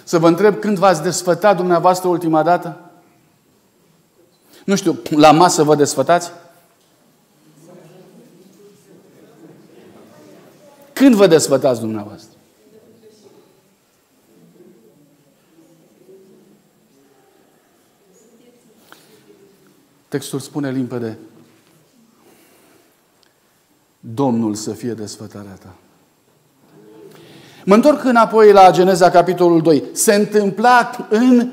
Speaker 1: Să vă întreb când v-ați desfătat dumneavoastră ultima dată? Nu știu, la masă vă desfătați? Când vă desfătați dumneavoastră? Textul spune limpede, Domnul să fie desfătarea ta. Mă întorc înapoi la Geneza, capitolul 2. Se întâmpla în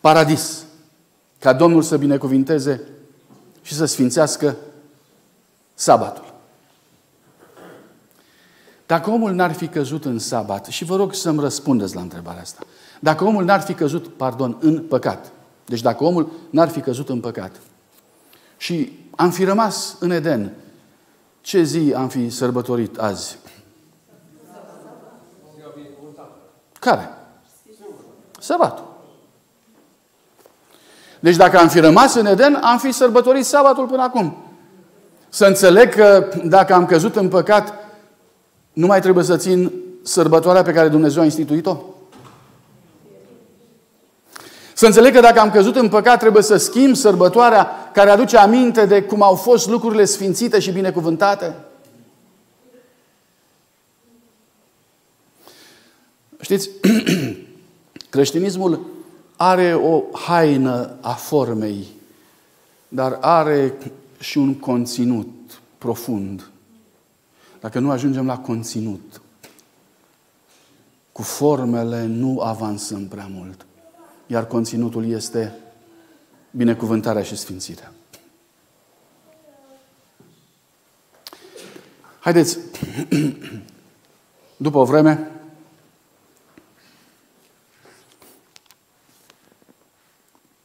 Speaker 1: paradis ca Domnul să binecuvinteze și să sfințească sabatul. Dacă omul n-ar fi căzut în sabat, și vă rog să-mi răspundeți la întrebarea asta, dacă omul n-ar fi căzut, pardon, în păcat, deci dacă omul n-ar fi căzut în păcat și am fi rămas în Eden, ce zi am fi sărbătorit azi? Care? Sabatul. Deci dacă am fi rămas în Eden, am fi sărbătorit sabatul până acum. Să înțeleg că dacă am căzut în păcat, nu mai trebuie să țin sărbătoarea pe care Dumnezeu a instituit-o? Să înțeleg că dacă am căzut în păcat, trebuie să schimb sărbătoarea care aduce aminte de cum au fost lucrurile sfințite și binecuvântate? Știți, creștinismul are o haină a formei, dar are și un conținut profund. Dacă nu ajungem la conținut, cu formele nu avansăm prea mult. Iar conținutul este binecuvântarea și sfințirea. Haideți, după o vreme,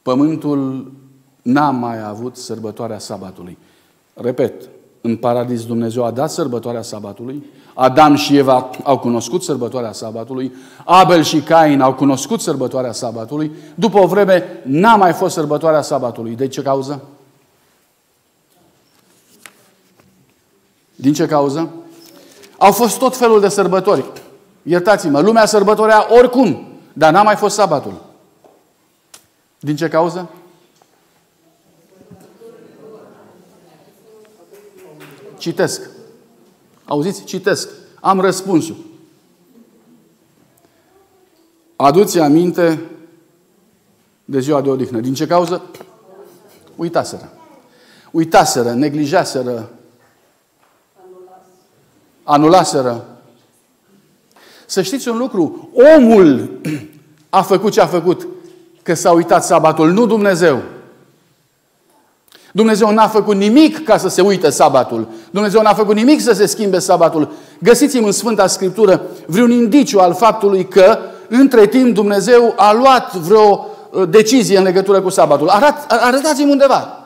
Speaker 1: pământul n-a mai avut sărbătoarea sabatului. Repet, în paradis Dumnezeu a dat sărbătoarea sabatului, Adam și Eva au cunoscut sărbătoarea sabatului, Abel și Cain au cunoscut sărbătoarea sabatului, după o vreme n-a mai fost sărbătoarea sabatului. De ce cauză? Din ce cauză? Au fost tot felul de sărbători. Iertați-mă, lumea sărbătorea oricum, dar n-a mai fost sabatul. Din ce cauză? Citesc. Auziți? Citesc. Am răspunsul. Aduți aminte de ziua de odihnă. Din ce cauză? Uitaseră. Uitaseră, neglijaseră, anulaseră. Să știți un lucru, omul a făcut ce a făcut, că s-a uitat sabatul, nu Dumnezeu. Dumnezeu n-a făcut nimic ca să se uite sabatul. Dumnezeu n-a făcut nimic să se schimbe sabatul. Găsiți-mi în Sfânta Scriptură vreun indiciu al faptului că între timp Dumnezeu a luat vreo uh, decizie în legătură cu sabatul. Arat, arătați-mi undeva.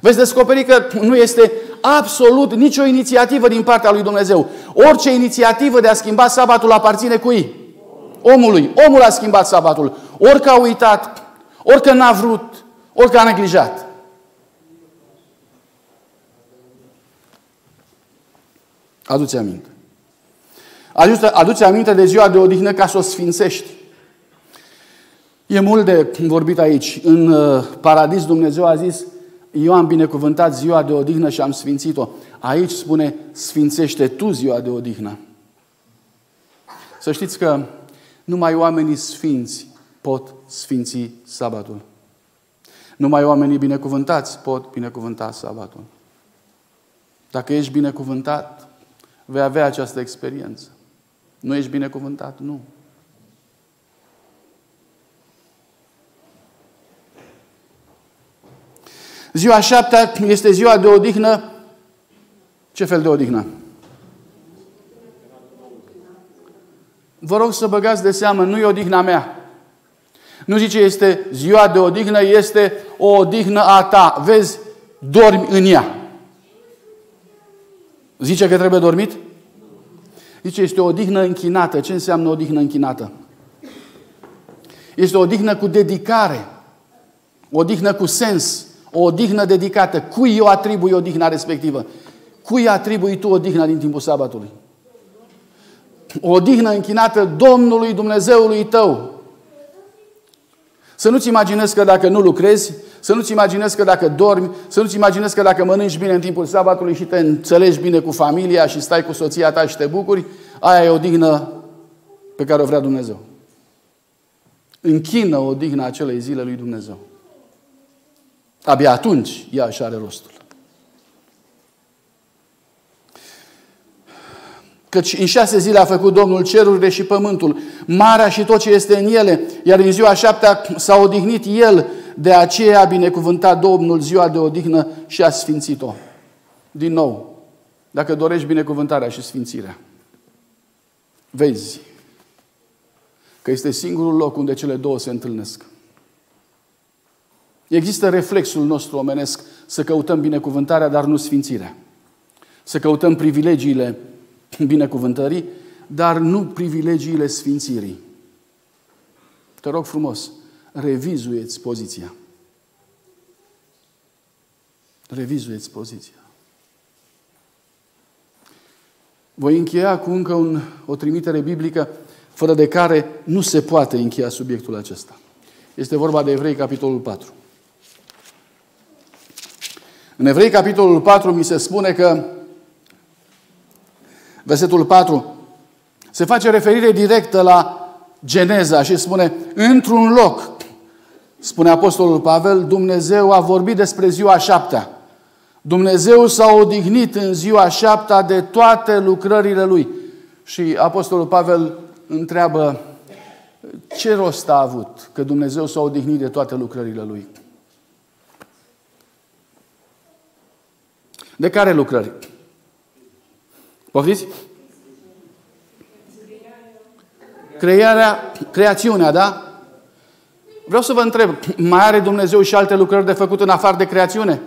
Speaker 1: Veți descoperi că nu este absolut nicio inițiativă din partea lui Dumnezeu. Orice inițiativă de a schimba sabatul aparține cui? Omului. Omul a schimbat sabatul. Orică a uitat, orică n-a vrut, orică a neglijat. Aduți aminte. Aduți aminte de ziua de odihnă ca să o sfințești. E mult de vorbit aici. În uh, paradis Dumnezeu a zis, eu am binecuvântat ziua de odihnă și am sfințit-o. Aici spune, sfințește tu ziua de odihnă. Să știți că numai oamenii sfinți pot sfinți sabatul. Numai oamenii binecuvântați pot binecuvânta sabatul. Dacă ești binecuvântat, vei avea această experiență. Nu ești binecuvântat? Nu. Ziua șaptea este ziua de odihnă. Ce fel de odihnă? Vă rog să băgați de seamă, nu e odihna mea. Nu zice este ziua de odihnă, este o odihnă a ta. Vezi, dormi în ea. Zice că trebuie dormit? Zice, este o odihnă închinată. Ce înseamnă o odihnă închinată? Este o odihnă cu dedicare. O odihnă cu sens. O odihnă dedicată. Cui eu atribui odihna respectivă? Cui atribui tu odihna din timpul sabatului? O odihnă închinată Domnului Dumnezeului tău. Să nu-ți imaginezi că dacă nu lucrezi, să nu-ți imaginezi că dacă dormi, să nu-ți imaginezi că dacă mănânci bine în timpul sabatului și te înțelegi bine cu familia și stai cu soția ta și te bucuri, aia e o dignă pe care o vrea Dumnezeu. Închină o dignă acelei zile lui Dumnezeu. Abia atunci ea și are rostul. Căci în șase zile a făcut Domnul cerurile și pământul, marea și tot ce este în ele, iar în ziua șaptea s-a odihnit El de aceea a binecuvântat Domnul ziua de odihnă și a sfințit-o. Din nou, dacă dorești binecuvântarea și sfințirea, vezi că este singurul loc unde cele două se întâlnesc. Există reflexul nostru omenesc să căutăm binecuvântarea, dar nu sfințirea. Să căutăm privilegiile binecuvântării, dar nu privilegiile sfințirii. Te rog frumos, revizuieți poziția. Revizuieți poziția. Voi încheia cu încă un, o trimitere biblică fără de care nu se poate încheia subiectul acesta. Este vorba de Evrei, capitolul 4. În Evrei, capitolul 4, mi se spune că versetul 4 se face referire directă la Geneza și spune, într-un loc, spune Apostolul Pavel, Dumnezeu a vorbit despre ziua șaptea. Dumnezeu s-a odihnit în ziua șaptea de toate lucrările Lui. Și Apostolul Pavel întreabă, ce rost a avut că Dumnezeu s-a odihnit de toate lucrările Lui? De care lucrări? Poftiți? Crearea, creațiunea, da? Vreau să vă întreb, mai are Dumnezeu și alte lucrări de făcut în afară de creațiune?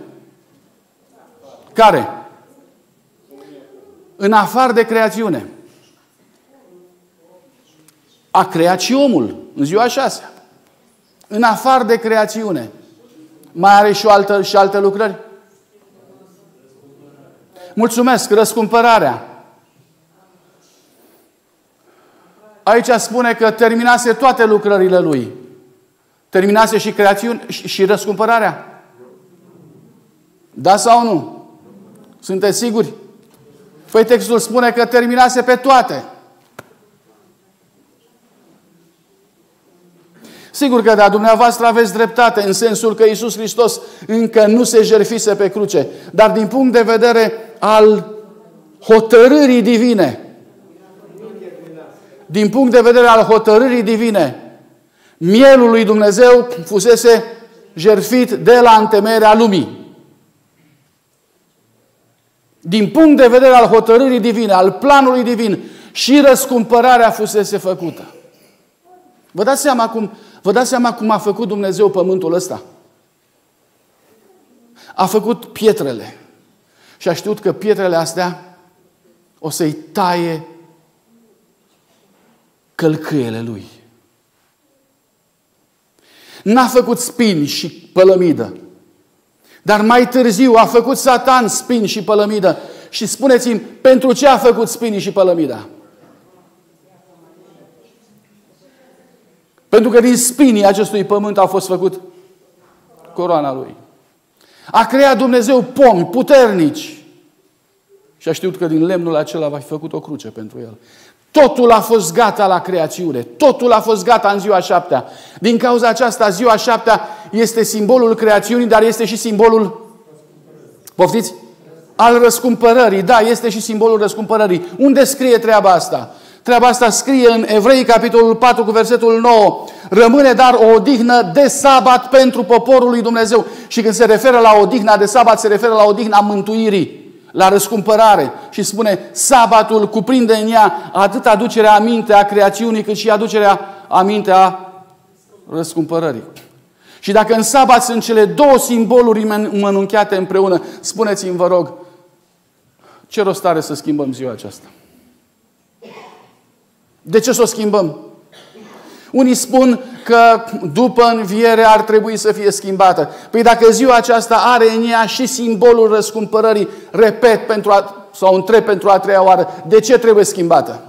Speaker 1: Care? În afară de creațiune. A creat și omul în ziua șasea. În afară de creațiune. Mai are și, o altă, și alte lucrări? Mulțumesc, răscumpărarea. Aici spune că terminase toate lucrările lui. Terminase și creațiune și, și răscumpărarea. Da sau nu? Sunteți siguri? Păi textul spune că terminase pe toate. Sigur că da, dumneavoastră aveți dreptate în sensul că Isus Hristos încă nu se jerfise pe cruce. Dar din punct de vedere al hotărârii divine, din punct de vedere al hotărârii divine, mielul lui Dumnezeu fusese jerfit de la întemerea lumii. Din punct de vedere al hotărârii divine, al planului divin, și răscumpărarea fusese făcută. Vă dați seama cum, vă dați seama cum a făcut Dumnezeu pământul ăsta? A făcut pietrele. Și a știut că pietrele astea o să-i taie călcâiele lui. N-a făcut spini și pălămidă. Dar mai târziu a făcut Satan spini și pălămidă. Și spuneți-mi, pentru ce a făcut spini și pălămida? Pentru că din spinii acestui pământ a fost făcut coroana lui. A creat Dumnezeu pomi puternici. Și a știut că din lemnul acela va fi făcut o cruce pentru el. Totul a fost gata la creațiune. Totul a fost gata în ziua șaptea. Din cauza aceasta, ziua șaptea este simbolul creațiunii, dar este și simbolul, poftiți? Al răscumpărării. Da, este și simbolul răscumpărării. Unde scrie treaba asta? Treaba asta scrie în Evrei, capitolul 4, cu versetul 9. Rămâne dar o odihnă de sabat pentru poporul lui Dumnezeu. Și când se referă la odihna de sabat, se referă la odihna mântuirii la răscumpărare și spune sabatul cuprinde în ea atât aducerea aminte a creațiunii cât și aducerea aminte a răscumpărării. Și dacă în sabat sunt cele două simboluri mănunchiate împreună, spuneți-mi, vă rog, ce rost are să schimbăm ziua aceasta? De ce să o schimbăm? Unii spun că după înviere ar trebui să fie schimbată. Păi dacă ziua aceasta are în ea și simbolul răscumpărării, repet pentru a, sau întreb pentru a treia oară, de ce trebuie schimbată?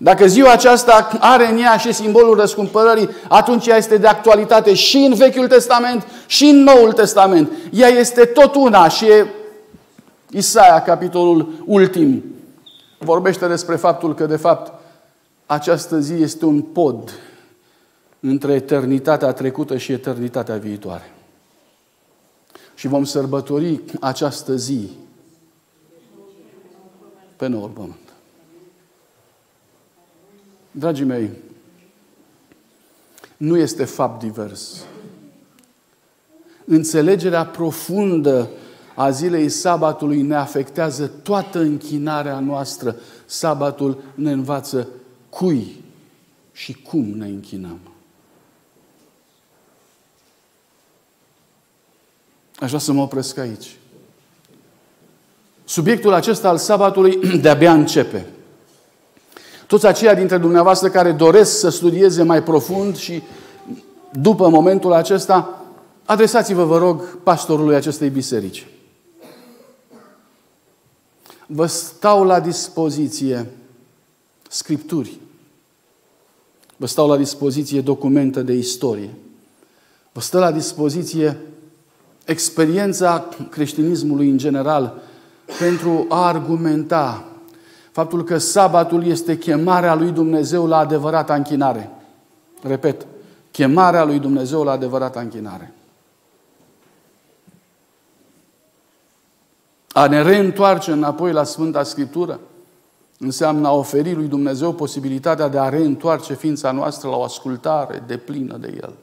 Speaker 1: Dacă ziua aceasta are în ea și simbolul răscumpărării, atunci ea este de actualitate și în Vechiul Testament și în Noul Testament. Ea este tot una și e Isaia, capitolul ultim, vorbește despre faptul că, de fapt, această zi este un pod între eternitatea trecută și eternitatea viitoare. Și vom sărbători această zi pe noul pământ. Dragii mei, nu este fapt divers. Înțelegerea profundă a zilei sabatului ne afectează toată închinarea noastră. Sabatul ne învață cui și cum ne închinăm. Aș vrea să mă opresc aici. Subiectul acesta al sabatului de-abia începe. Toți aceia dintre dumneavoastră care doresc să studieze mai profund și după momentul acesta, adresați-vă, vă rog, pastorului acestei biserici. Vă stau la dispoziție scripturi. Vă stau la dispoziție documente de istorie. Vă stă la dispoziție experiența creștinismului în general pentru a argumenta faptul că sabatul este chemarea lui Dumnezeu la adevărata închinare. Repet, chemarea lui Dumnezeu la adevărata închinare. A ne reîntoarce înapoi la Sfânta Scriptură înseamnă a oferi lui Dumnezeu posibilitatea de a reîntoarce ființa noastră la o ascultare de plină de El.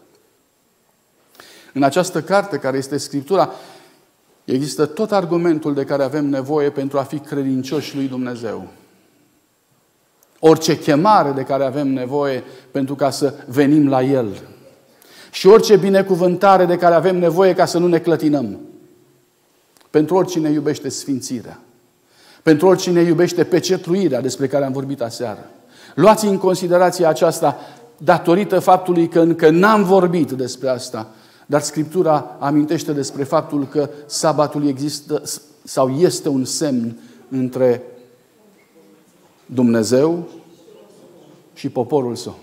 Speaker 1: În această carte, care este Scriptura, există tot argumentul de care avem nevoie pentru a fi credincioși lui Dumnezeu. Orice chemare de care avem nevoie pentru ca să venim la El. Și orice binecuvântare de care avem nevoie ca să nu ne clătinăm. Pentru oricine iubește sfințirea. Pentru oricine iubește pecetluirea despre care am vorbit aseară. Luați în considerație aceasta datorită faptului că încă n-am vorbit despre asta, dar Scriptura amintește despre faptul că sabatul există sau este un semn între Dumnezeu și poporul său.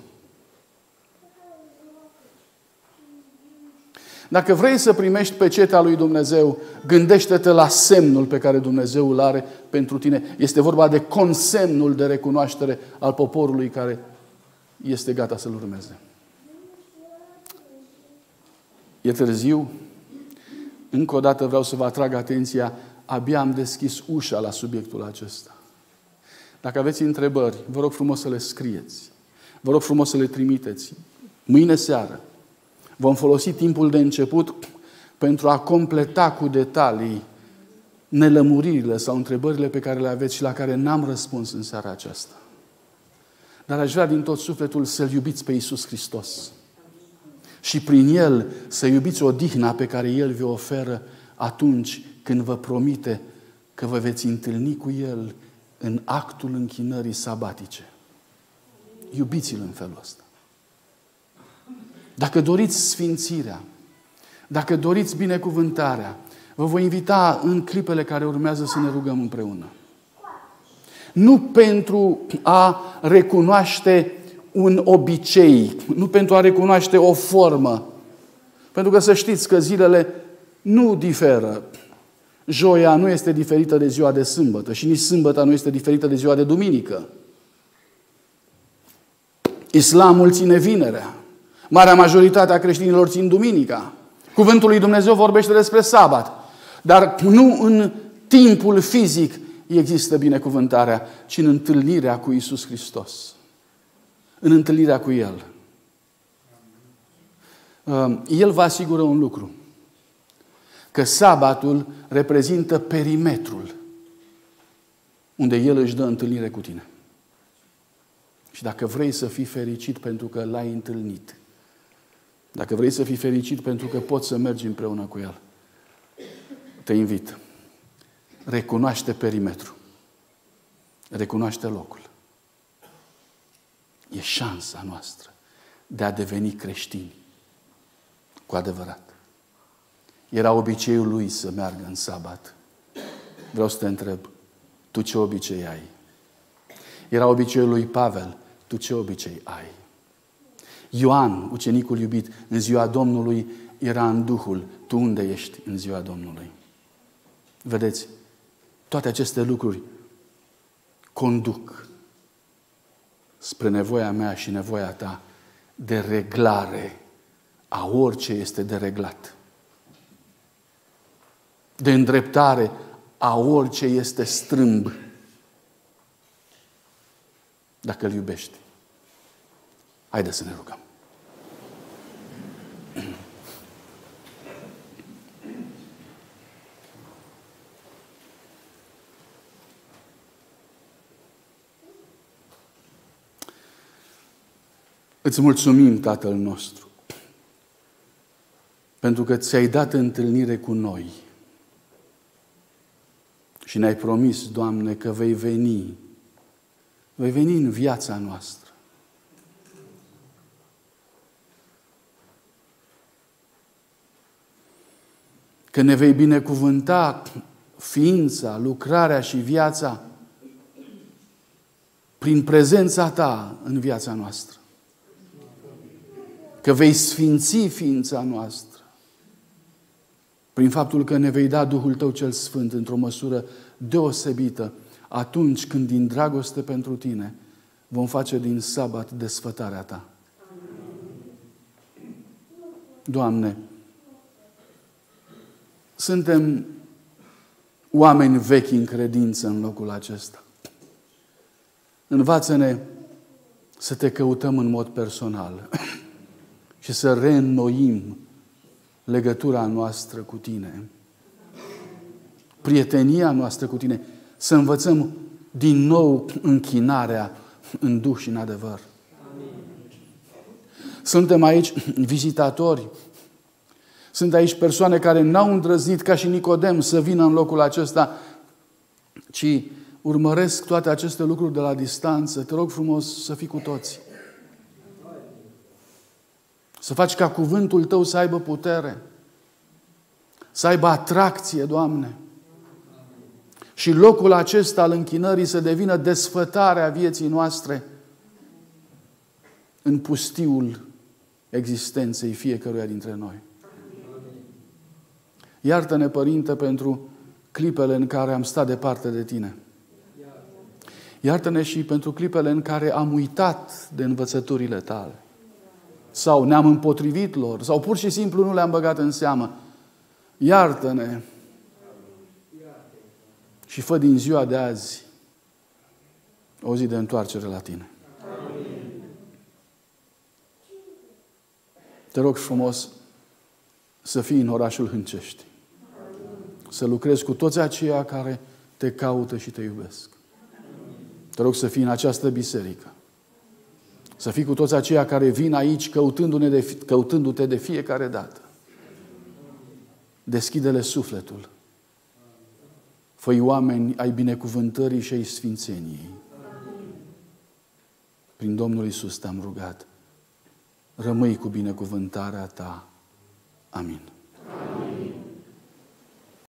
Speaker 1: Dacă vrei să primești pecetea lui Dumnezeu, gândește-te la semnul pe care Dumnezeu îl are pentru tine. Este vorba de consemnul de recunoaștere al poporului care este gata să-L urmeze. E târziu. Încă o dată vreau să vă atrag atenția. Abia am deschis ușa la subiectul acesta. Dacă aveți întrebări, vă rog frumos să le scrieți. Vă rog frumos să le trimiteți. Mâine seară vom folosi timpul de început pentru a completa cu detalii nelămuririle sau întrebările pe care le aveți și la care n-am răspuns în seara aceasta. Dar aș vrea din tot sufletul să-L iubiți pe Iisus Hristos și prin El să iubiți odihna pe care El vi oferă atunci când vă promite că vă veți întâlni cu El în actul închinării sabatice. Iubiți-L în felul ăsta. Dacă doriți sfințirea, dacă doriți binecuvântarea, vă voi invita în clipele care urmează să ne rugăm împreună. Nu pentru a recunoaște un obicei, nu pentru a recunoaște o formă. Pentru că să știți că zilele nu diferă. Joia nu este diferită de ziua de sâmbătă și nici sâmbăta nu este diferită de ziua de duminică. Islamul ține vinerea. Marea majoritate a creștinilor țin duminica. Cuvântul lui Dumnezeu vorbește despre sabat. Dar nu în timpul fizic există binecuvântarea, ci în întâlnirea cu Isus Hristos în întâlnirea cu El. Um, El vă asigură un lucru. Că sabatul reprezintă perimetrul unde El își dă întâlnire cu tine. Și dacă vrei să fii fericit pentru că l-ai întâlnit, dacă vrei să fii fericit pentru că poți să mergi împreună cu El, te invit. Recunoaște perimetru. Recunoaște locul. E șansa noastră de a deveni creștini. Cu adevărat. Era obiceiul lui să meargă în sabat. Vreau să te întreb, tu ce obicei ai? Era obiceiul lui Pavel, tu ce obicei ai? Ioan, ucenicul iubit, în ziua Domnului era în Duhul. Tu unde ești în ziua Domnului? Vedeți, toate aceste lucruri conduc spre nevoia mea și nevoia ta de reglare a orice este dereglat. De îndreptare a orice este strâmb. Dacă îl iubești. Haideți să ne rugăm. Îți mulțumim, Tatăl nostru, pentru că ți-ai dat întâlnire cu noi și ne-ai promis, Doamne, că vei veni, vei veni în viața noastră Că ne vei binecuvânta ființa, lucrarea și viața prin prezența Ta în viața noastră. Că vei sfinți ființa noastră prin faptul că ne vei da Duhul Tău cel Sfânt într-o măsură deosebită atunci când din dragoste pentru Tine vom face din sabat desfătarea Ta. Doamne, suntem oameni vechi în credință în locul acesta. Învață-ne să te căutăm în mod personal și să reînnoim legătura noastră cu tine, prietenia noastră cu tine, să învățăm din nou închinarea în duh și în adevăr. Suntem aici vizitatori. Sunt aici persoane care n-au îndrăznit ca și Nicodem să vină în locul acesta, ci urmăresc toate aceste lucruri de la distanță. Te rog frumos să fii cu toți. Să faci ca cuvântul tău să aibă putere. Să aibă atracție, Doamne. Și locul acesta al închinării să devină desfătarea vieții noastre în pustiul existenței fiecăruia dintre noi. Iartă-ne, Părinte, pentru clipele în care am stat departe de Tine. Iartă-ne și pentru clipele în care am uitat de învățăturile Tale sau ne-am împotrivit lor, sau pur și simplu nu le-am băgat în seamă. Iartă-ne și fă din ziua de azi o zi de întoarcere la tine. Te rog frumos să fii în orașul Hâncești. Să lucrezi cu toți aceia care te caută și te iubesc. Te rog să fii în această biserică să fii cu toți aceia care vin aici căutându-ne de, căutându-te de fiecare dată. Deschide-le sufletul. Făi oameni ai binecuvântării și ai sfințeniei. Prin Domnul Isus te-am rugat. Rămâi cu binecuvântarea ta. Amin.